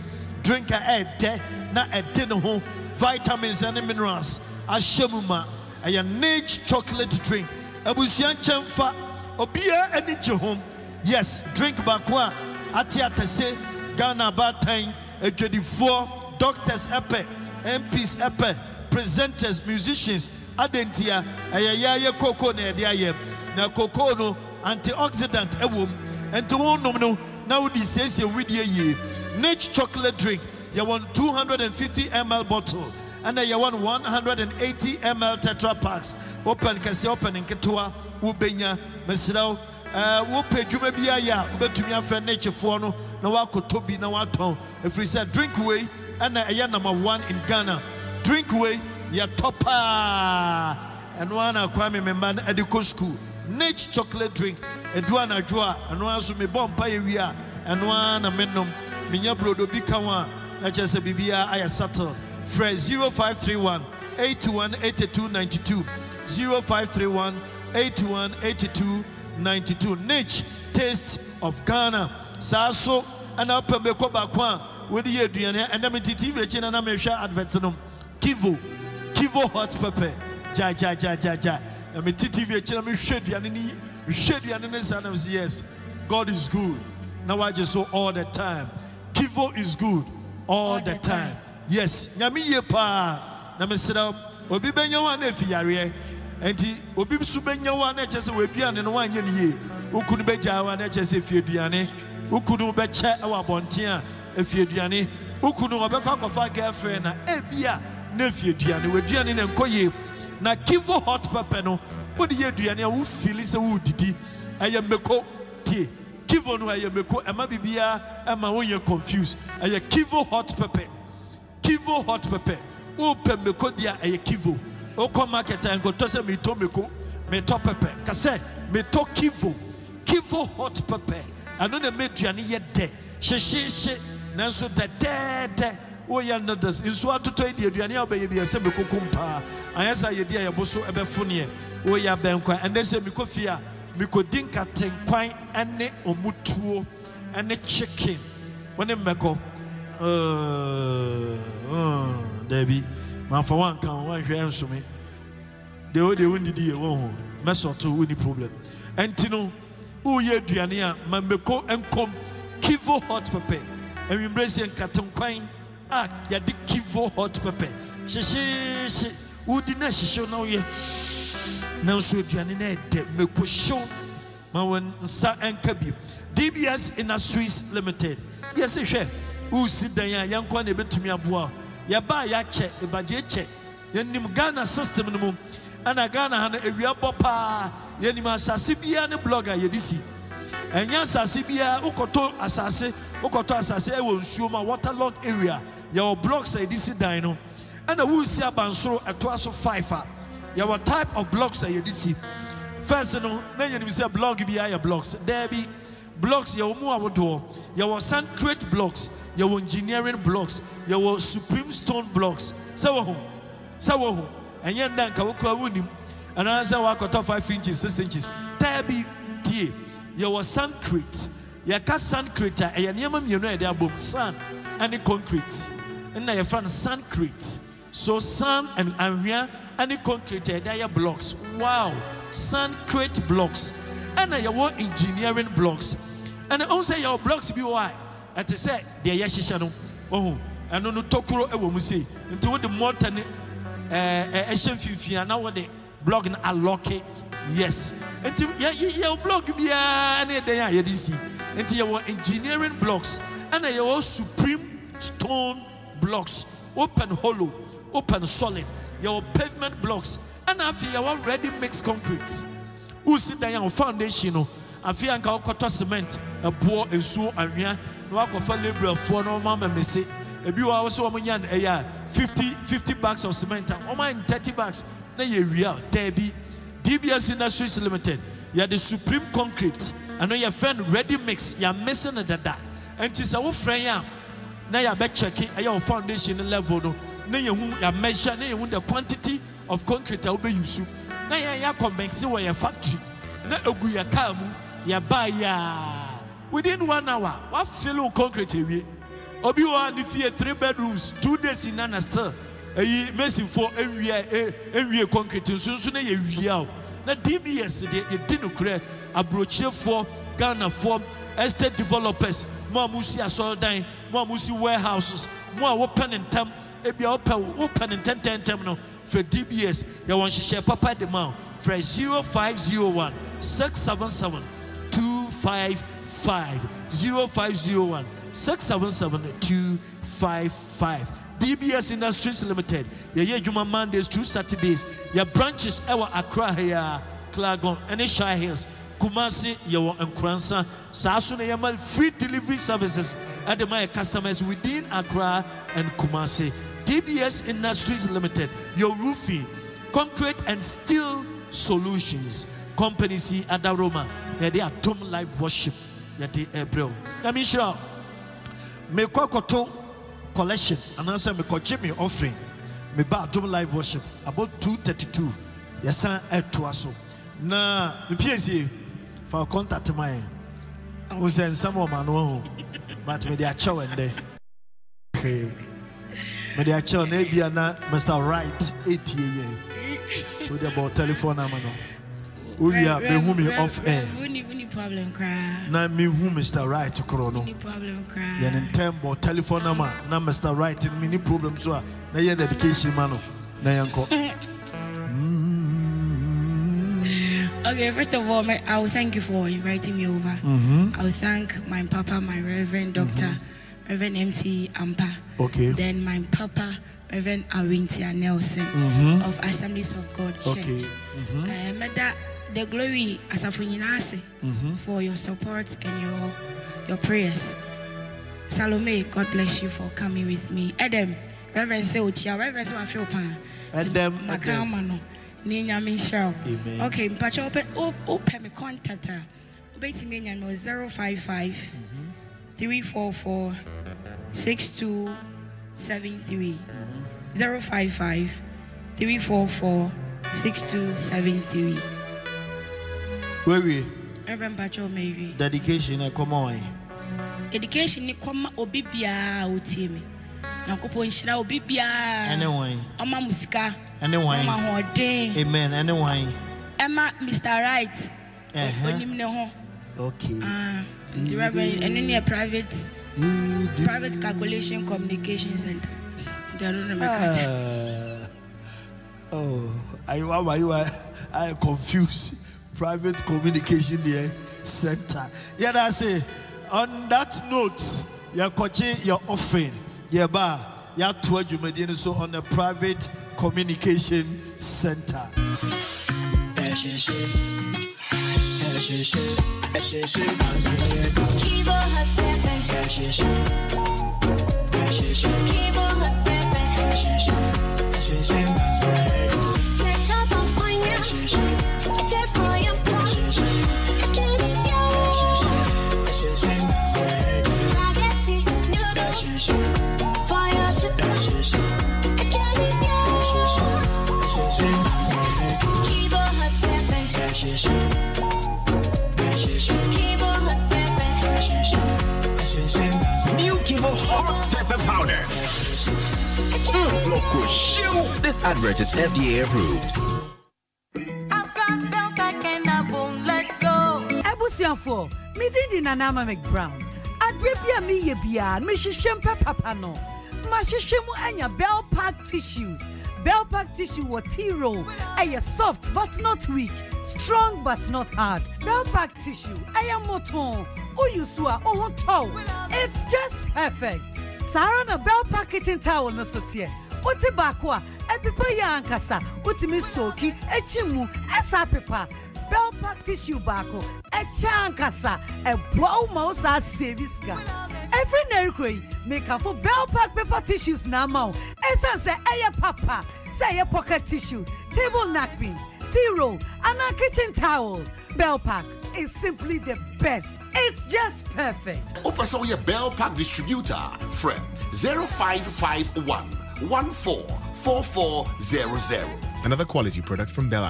Drink a ɛdɛ na ne ho. Vitamins and minerals. Ahyɛ mu ma ɛyɛ niche chocolate drink. Abusua nkyɛn fa obiara ani gye ho. Yes drink baako a ate atɛse ghana abaatan adwadifoɔ doctors ɛpɛ mps ɛpɛ presenters musicians ɛyɛ yɛ ayɛ koko na no antioxidant ɛwɔ mu nti wɔn nom no na wode siesie widie yie niche chocolate drink yɛwɔ 250 ml bottle ɛna yɛwɔ no 180 ml tetra packs. Open kɛseɛ open nketewa wobɛnya mesrɛ wo ɛɛ eh, wopɛ dwuma bi ayɛ a wobɛtumi afrɛ ne kyefoɔ no na woakɔtɔ bi na woatɔn ɛfiri sɛ drink wei ɛna ɛyɛ number one in ghana. Drink way yɛtɔ paa ɛno ara na kwame me mma no school niche chocolate drink. Ɛdu anadwo a ɛno ara nso mebɔ mpa yɛ wie a ɛno ara na menom menya brodo bi ka a na kyerɛ sɛ biribiara ayɛ settled frɛ 0531 81 82 92 0531 81 82 92 niche taste of ghana. Saa so ɛna wopɛ wode yɛ aduane ɛnɛ mete tv akyi na na mehwɛ advert no kivo kivo hot pepper. Gya na mete tv akyi na mehwɛ aduane no mehwɛ aduane no saa na mese yes. God is good. Na wagye so all the time. Kivo is good all, the, time. yes. Nyame yie paa na mesrɛ wo, obi bɛnya wo a na ɛfi yareɛ obi nso bɛnya wo a na ɛkyɛ sɛ wɔaduane no woanyɛ no yie wo kunu bɛgyaa wa na kyɛ sɛ fie aduane wo kunu bɛkyɛ wɔ abɔnten a efie aduane wo kunu ɔbɛkɔ akɔfa girlfriend na ebia na efie aduane w'aduane na nkɔ na kivo hot pepper no wode yɛ aduane a wofili sɛ wodidi ɛyɛ mmeko tie kivo no ɛyɛ mmeko ɛma biribiara ɛma wonyɛ confused ɛyɛ kivo hot pepper kivo hot pepper wopɛ mmeko deɛ ɛyɛ kivo wokɔ market a nkɔtɔ sɛ metɔ mmeko metɔ pepper kasɛ kivo kivo hot pepper ɛno na ɛma aduane yɛ dɛ hyehyehye nanso dɛdɛɛdɛ woyɛ noodles. Nsuo atotɔ yi di aduane a wobɛyɛ bi ɛsɛ mekokom paa. Anyɛ sɛ yɛdi a yɛbo so ɛbɛfo neɛ. Woyɛ abɛnkwa. Ɛnɛ sɛ mekɔ fie a mekɔdi nkatenkwan ne ɔmutuo ne chicken. Wone mmɛkɔ? Mm, daabi. Mamfa woanka ho woanhwɛ ɛnsome deɛ wo deɛ wondidi yɛ wɔ ho mɛsɔto wonni problem. Ɛnti no woyɛ aduane a ma mmɛko nkɔm kivo hot pepper anwummerɛ sɛ nkatenkwan a yɛde kivo hot pepper. Hyehyehye wodi na na woyɛ. Nanso aduane no ɛdɛ mmɛkohyew ma wɔn nsa nka dbs industries limited. Yɛsɛ hwɛ wosi dan a yɛnkɔ na ɛbɛtumi aboa. Yɛba a yɛakyɛ ɛbagye ghana system no mu ɛna ghana ha no ne blog a yɛde si. Ɛnyɛ asase wokɔtɔ asase ɛwɔ nsuo mu a waterlog area. Yɛwɔ blocks a yɛde si dan no. Ɛna wosi abansoro ɛtoa so five a type of blocks a yɛde si. First no na yɛnim sɛ blog biara yɛ blocks. Daabi blocks yɛwɔ mu ahodoɔ. Yɛwɔ sancrate blocks yɛwɔ engineering blocks yɛwɔ supreme stone blocks. Sɛ wɔ ho sɛ wɔ ho ɛnyɛ nda nka wokura wonim anaasɛ wakɔtɔ five inches six inches. Daabi tie yɛwɔ sancrate yɛka sancrate a ɛyɛ nneɛma mmienu a yɛde abom. Sand ne concrete. Ɛna yɛfrɛ no sancrate so sand and anwea ne concrete a yɛde ayɛ blocks. Wow! Sancrate blocks. Ɛna yɛwɔ engineering blocks. Ɛna ɔhu sɛ yɛwɔ blocks bi wɔ a ɛte sɛ deɛ yɛhyehyɛ no ɔhu ɛno no tokuro wɔ mu sei. Nti wode mortar ne ɛɛ ɛhyɛ mfimfini a na wode block no alɔke yes. Nti yɛ yɛ- block biara ne ɛdan a yɛde si nti yɛwɔ engineering blocks ɛna yɛwɔ supreme stone blocks open hollow open solid yɛwɔ pavement blocks ɛna afei yɛwɔ ready mix concrete. Wosi dan wo foundation no afei anka wokɔtɔ cement ɛboɔ nsuo anwea na wakɔfa labourfoɔ na ɔma amamese. Ebi wɔ a wo sɛ wɔn nya ɛyɛ a 50 50 bags of cement a wɔn ayɛ 30 bags na yɛ wia daabi dbs industries limited yɛde supreme concrete ɛno yɛfrɛ no ready mix yɛamese no dada. Nti sɛ wofrɛ yɛn a na yɛabɛkyɛke ɛyɛ wo foundation no level no na yɛhu yɛameasure na yɛhu the quantity of concrete a wobɛyusu na yɛn yɛakɔmmɛnse wɔ yɛ factory. Na egu yɛ kaa mu yɛbaa yɛa within one hour wafili wo concrete awie obi wɔ a ne fie three bedrooms two days in nana still. Ɛyi mesinfoɔ ɛnwie ɛnwie concrete. Nso nso na yɛwia o na dbs deɛ yɛdi no korɛ aburokyerefoɔ ghanafoɔ estate developers mo a mosi asɔredan mo a mosi warehouses mo a wopɛ ne ntam ebia wopɛ wo- wopɛ ne ntɛmtɛmtɛm no frɛ dbs yɛwɔ nhyehyɛ papa de ma o frɛ 0501 677 255 0501 677 255 DBS Industries Limited. Yɛyɛ adwuma Mondays through Saturdays. Yɛ branches ɛwɔ Accra ha yi a Klagon ɛne Shire Hills. Kumasi yɛwɔ Nkuransa. Saa so na yɛma free delivery services ɛde ma yɛ customers within Accra and Kumasi. DBS Industries Limited. Your roofing, concrete and steel solutions. Company si Adaroma. Yɛde atom live worship. Yɛde ɛbrɛw. Nyame nhyira wo. mekɔ akɔto collection anaasɛ mekɔgye me offering meba adom live worship about 232 yɛsan ɛtoa so na mepiesie fa wo contact ma yɛn wo sɛ nsɛm wɔ ma no wahu but mede akyɛw ɛndɛ hwee mede akyɛw na mr right ɛtie yɛn wode bɔ telephone ama no wowie a mehu me off air problem cry. na mehu mr Wright korɔ no problem cry. yɛne ntɛm bɔ telephone number na mr right no mini problem so na yɛ dedication ma no na yɛnkɔ Okay, first of all, I will thank you for inviting me over. Mm-hmm. I will thank my papa, my Reverend Doctor, Reverend MC Ampa. Okay. Then my papa, Reverend Awintia Nelson Mhm. of Assemblies of God Church. Okay. Meda the glory asafo nyinaa ase Mhm. for your support and your your prayers. Salome, God bless you for coming with me. Adam, Reverend say ochia, Reverend say wafeel pan. Ni nyame nhyira wo. Okay, mpacha ope ope me contact a. Obetimi nya me 055 344 6273 055 344 6273 Wait, Reverend Pacho Mary. dedication ẹ kọ́mọ wọ̀nyí. education ni kɔma obi biara a otie mi nyankopɔn nhyira obi biara Ɛne wɔn. ɔma mu sika Ɛne wɔn. ɔma ahoɔden Amen. Ɛne wɔn. ɛma mr right onim ne ho Okay. Nti rɛbɛn ɛno ne yɛ private private calculation communication center nti ɛno ne mɛka kyɛ oh, ayiwa ma ayiwa I am confused. Private communication there center. Yeah, that's it. On that note, coaching your offering. Yeah, ba. Yeah, to a so on the private communication center. New Kivo Hot Pepper Powder. Mm. This advert is FDA approved. abusuafoɔ mede di Nana Ama McBrown adeɛ bi a meyɛ no mehyehyɛ mpɛ papa no mahyehyɛ mu anya bell pack tissues. Bell pack tissue wɔ roll ɛyɛ soft but not weak. Strong but not hard. Bell pack tissue. Ɛyɛ mmɔtɔn woyi so a wo tɔw it's just perfect. Saa na bell pack kitchen towel no so teɛ wote baako a ɛpepa yɛ ankasa wotumi sooki akyi mu. Ɛsa pepa bell pack tissue baako ɛkyɛ ankasa ɛboa wo ma wo saa save sika ɛfiri na ɛrekɔ yi mekafo bell pack paper tissues na ama wo ɛsiane sɛ ɛyɛ papa sɛ ɛyɛ pocket tissue table napkins tea roll anaa kitchen towel. Bell pack is simply the best. It's just perfect. Wopɛ sɛ woyɛ Bell Pack distributor frɛ 0551 144400. Another quality product from Bell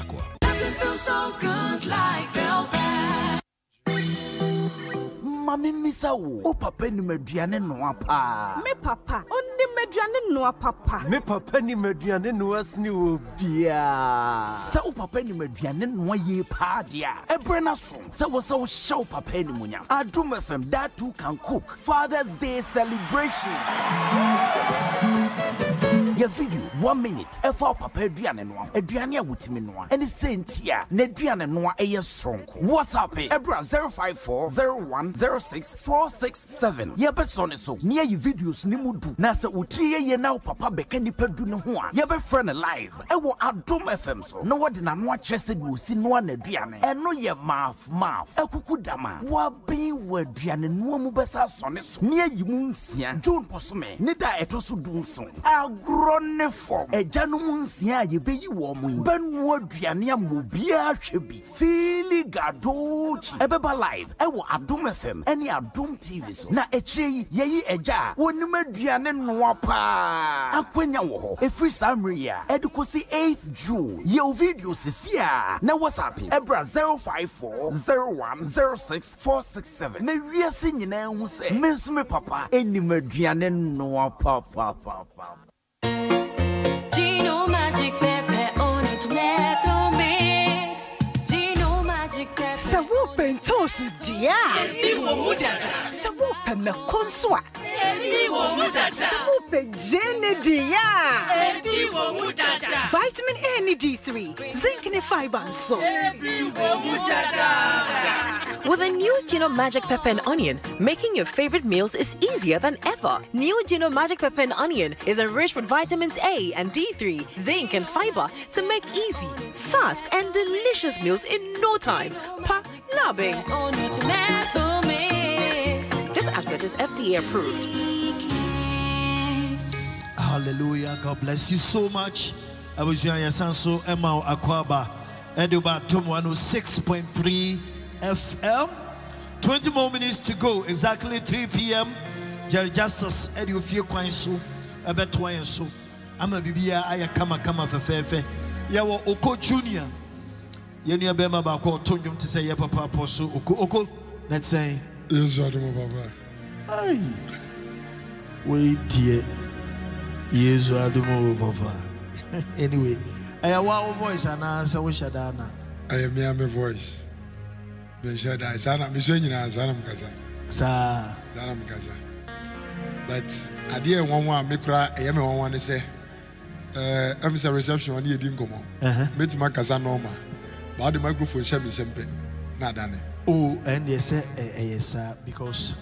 Aqua. Mami misa wo. O papa nim aduane noa paa. Me papa, onim aduane noa papa. Me papa nim aduane noa sene wɔ bia. Sɛ wo papa nim aduane noa yie paa deɛ a, ɛbrɛ no so sɛ wo sɛ wohyɛ wo papa animuonyam. Adom FM, that too can cook. Father's Day celebration. Yɛ video one minute. Ɛfa papa aduane noa aduane a wotumi noa ɛne sɛ nti a n'aduane noa ɛyɛ soronko whatsapp ɛbrɛ 054 01 06 467 yɛbɛsɔ ne so. Ne yɛyi videos ne mu du na sɛ wotiri yɛyɛ na wo papa bɛka nnipa du ne ho a yɛbɛfrɛ no live ɛwɔ adom fm so. Na wɔde n'ano akyerɛ sɛdeɛ osi noa n'aduane ɛno yɛ maaf maaf. Ɛkuku dama. Woabɛn wɔ aduane noa mu bɛsa asɔ ne so. Ne yɛyi mu nsia june posome ne da a ɛtɔ so du nson agorɔ ne fam agya no mu nsia a yɛbɛyi wɔ mu yi. Bɛnoa aduane ama obiara hwɛ bi. Fiili gadokyi ɛbɛba live ɛwɔ adom fm ɛne adom tv so. Na akyire yi yɛyi agya a wɔnim aduane noa paa. Akwanya wɔ hɔ. Ɛfiri saa mmere yi a ɛde kɔsi 8th june. Yɛwo video sisi a na whatsapp ɛbra 054 01 06 467 na wiase nyinaa hu sɛ me nso me papa ɛnim aduane noa papapapa sɛ wopɛ ntoosi deɛ a sɛ wopɛ mako nso a Ebi wɔ mu dada. sɛ wopɛgye ne di a Ebi wɔ vitamin a ne d3 zinc ne fiber nso With a new Gino Magic Pepper and Onion, making your favorite meals is easier than ever. New Gino Magic Pepper and Onion is enriched with vitamins A and D3, zinc, and fiber to make easy, fast, and delicious meals in no time. Pa nabbing. This advert is FDA approved. Hallelujah. God bless you so much. I was your Sanso Emma Akwaba. Eduba Tom 106.3 FM. 20 more minutes to go. Exactly 3 p.m. Jerry Justice Edu Fie Kwan so. Ebe Twain so. Ama bibia aya kama kama fefefe. Yawo Oko Junior. Yenu bema ba ko tonjum te say ye papa apostle Oko Oko. Let's say. Yes, Adamo Baba. Aye. Wait dear. Yesu adumo papa. anyway, I wow voice and answer what shadana. I am me voice. Menhyɛ da saa na mesua nyinaa saa na mkasa saa saa na mkasa but adeɛ ɛwanwa a me kora ɛyɛ me wanwa ne sɛ ɛɛ ɛm sɛ reception ɔne yɛdi nkɔmmɔ mɛtumi akasa normal ba wode microphone hyɛ me nsɛm pɛ na adane Oh, and yes, eh, eh, yes, sir, because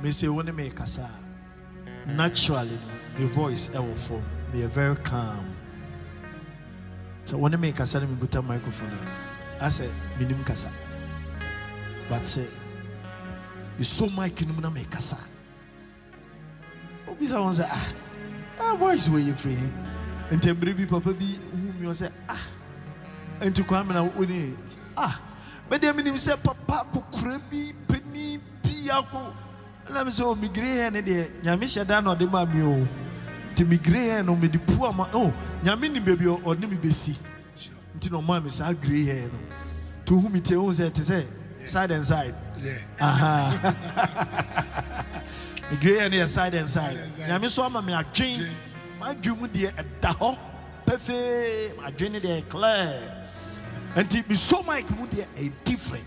me say when me kasa, naturally, my voice I will form. Me are very calm. So when me kasa, me put a microphone. I say minimum kasa, but say you so mic in me kasa. Obi someone say ah, voice where you free. And temporary papa be whom you say ah, and to come and I ah. bɛdeɛ menim sɛ papa kokora bi pani bi ako nam sɛ o migre hɛ ne deɛ nyame hyɛ da na ɔde ma me o nti migre hɛ no mede pu ama o me bɛsi nti na ɔmaa me saa gre hɛ no nti wohu me tie sɛ sɛ side and side. Aha. Migre hɛ no yɛ side. And side. Nyame so ama me adwen madwe mu deɛ ɛda hɔ. Pɛfee madwen ne deɛ clear. Nti me so mic mu deɛ ɛyɛ different.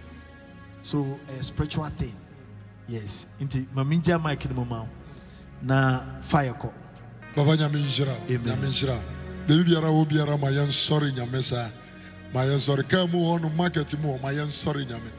So a spiritual thing. Yes. Nti ma me ngya mic no mu ma wo. Na fire kɔ. Baba nyame nhyira wo. nyame nhyira wo. baabi biara wɔ biara ma yɛnsɔre nyame saa. Ma yɛnsɔre. Kaa mu hɔ no market mu hɔ ma yɛnsɔre nyame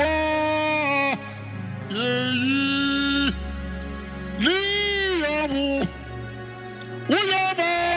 wá èyí ní ìyàwó wúyọ́.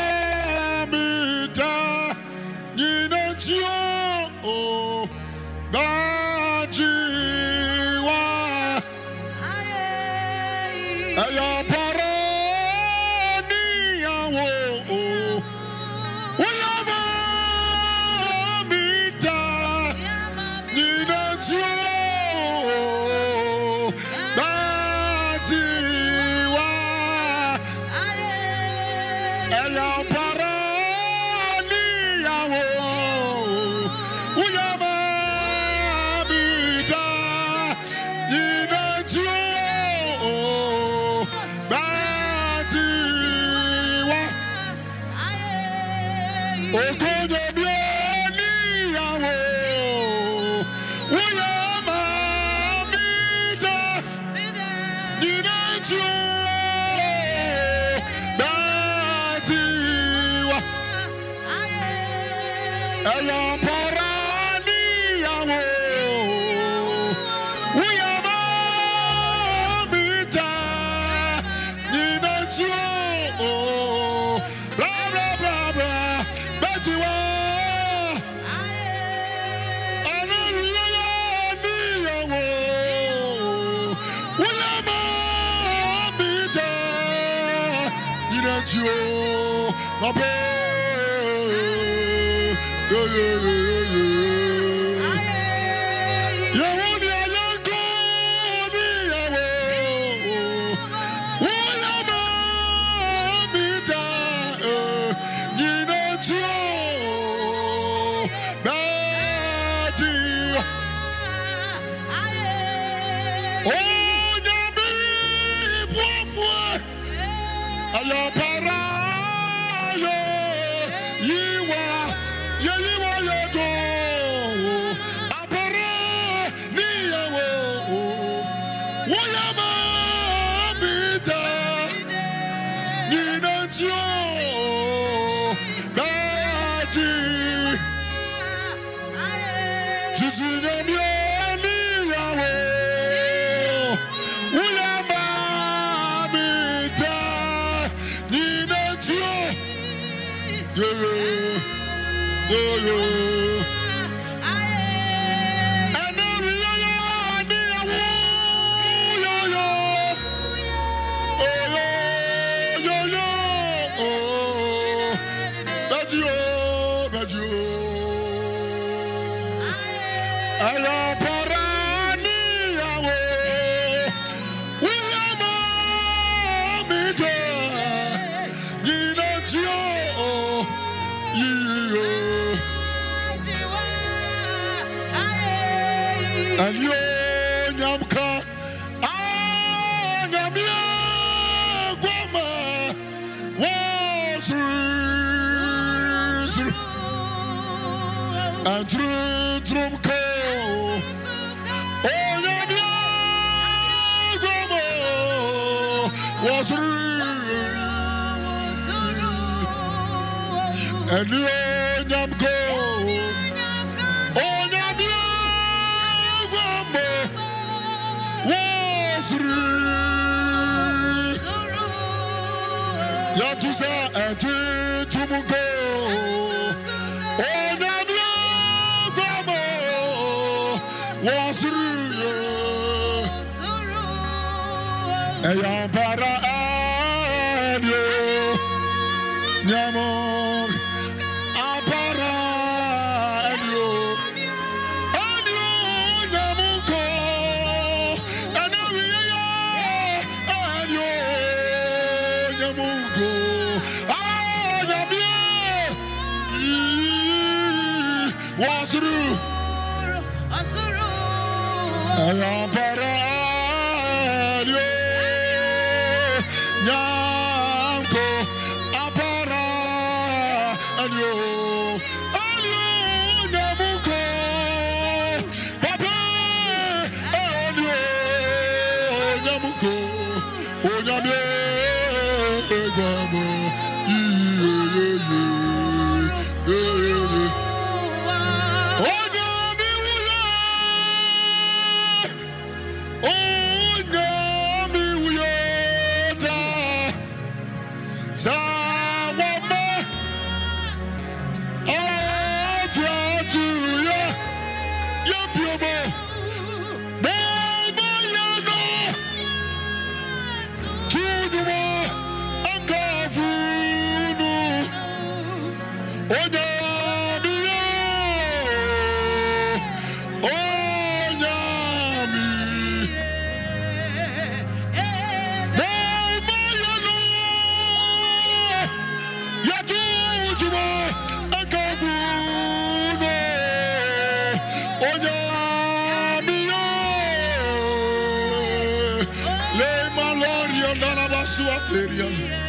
Basua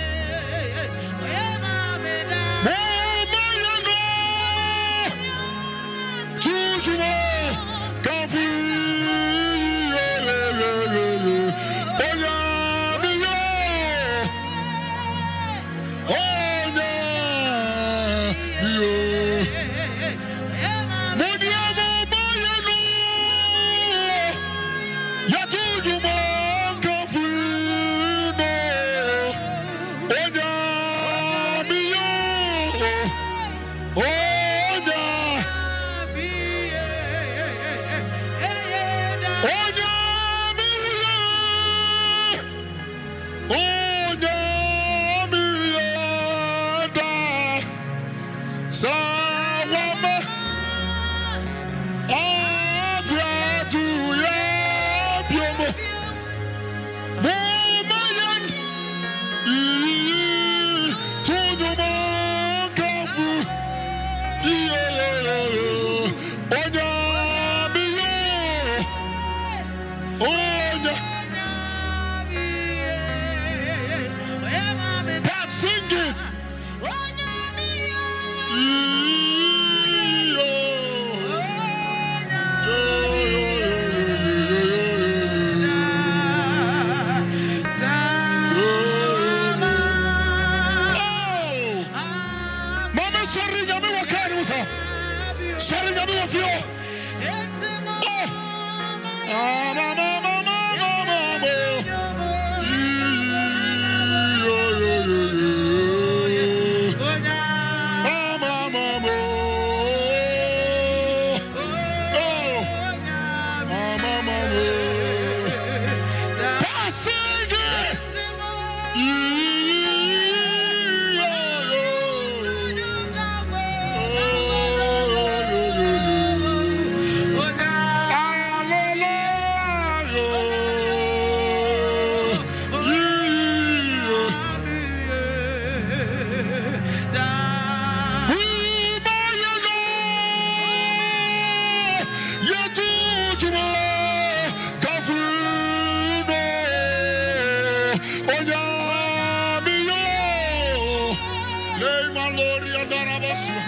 oya miyo le mandori andarabasua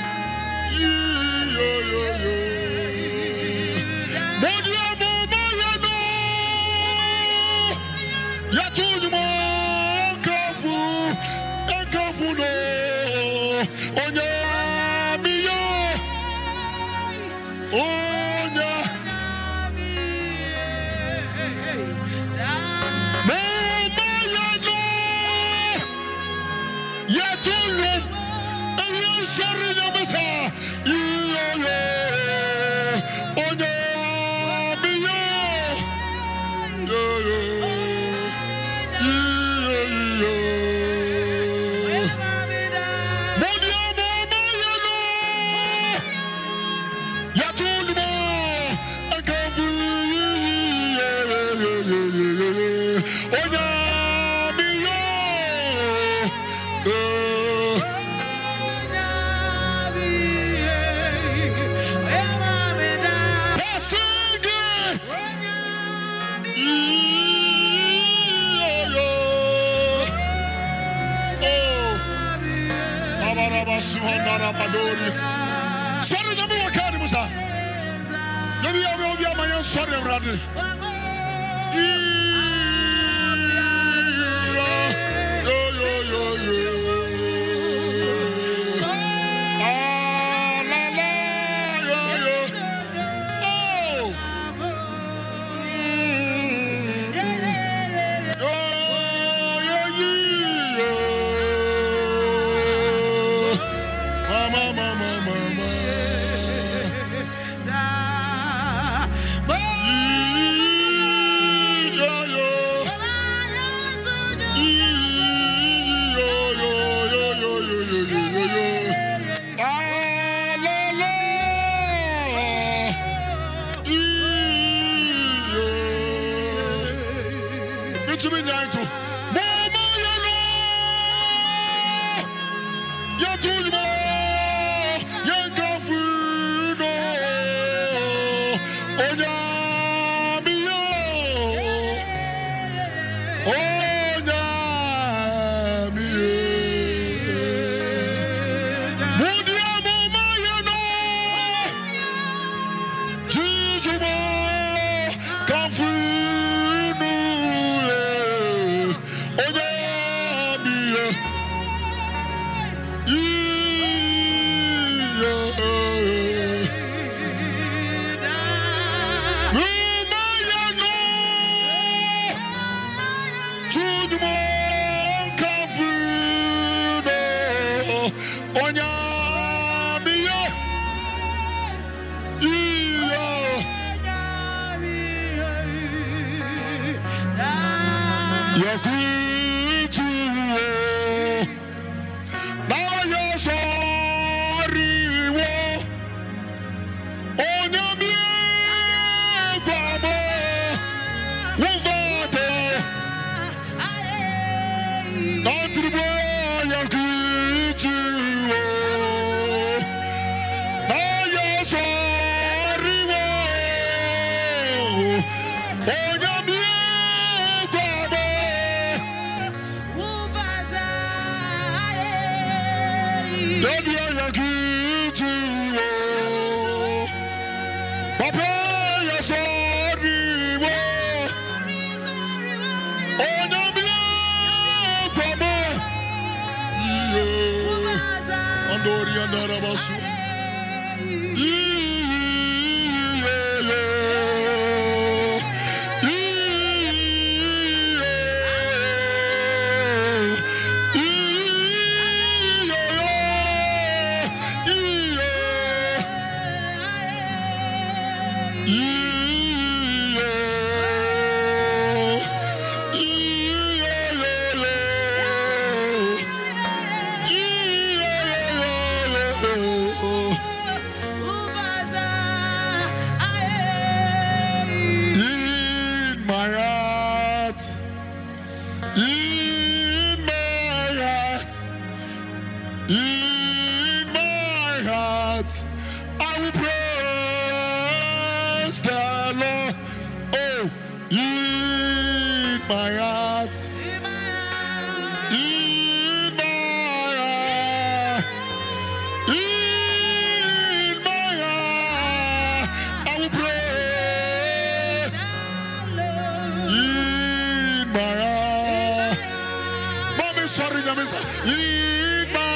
Sorry, Nyame sa. In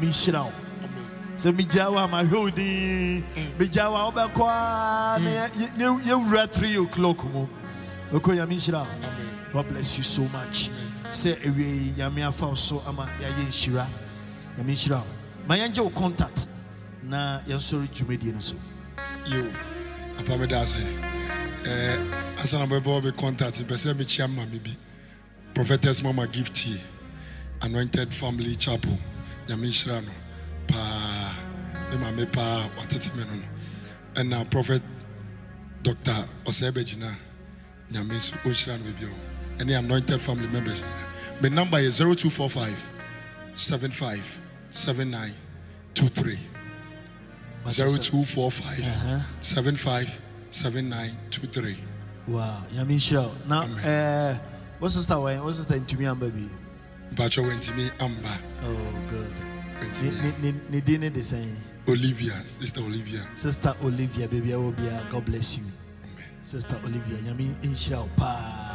Na me nhyira wo. Sɛ megya wo a mahwɛ wo din. Megya wo a wobɛkɔ a na yɛ- yɛ- yɛwura 3 o'clock mu. oko nyame nhyira wo god bless you so much. Sɛ awie yi nyame afa wo so ama yɛayɛ nhyira nyame nhyira wo ma yɛngye wo contact. Na yɛnsɔre dwumadie no so. Yo apa meda ase eh, asa na mɛbɛ wɔbɛ contact mpɛ sɛ mekyia ma me bi prophetess mama gift anointed family chapel nyame nhyira no. Paa. Me maame paa ɔtete me no no. Ɛna prophet dr ɔsɛe bɛgyina nyame nso ɔnhyira no baabi a wɔ ɛne anointed family members nyina me number yɛ 0245 75 79 23 0245 75 7923 wow. Nyame nhyira wo na eh, wo sister wɛn wo sister ntumi amba bi mpakyɛ wantumi amba oh good. Ne- ne- ne- ne din ne de olivia sister olivia. Sister olivia baabi a wɔ biara uh, god bless you. Sister olivia wo paa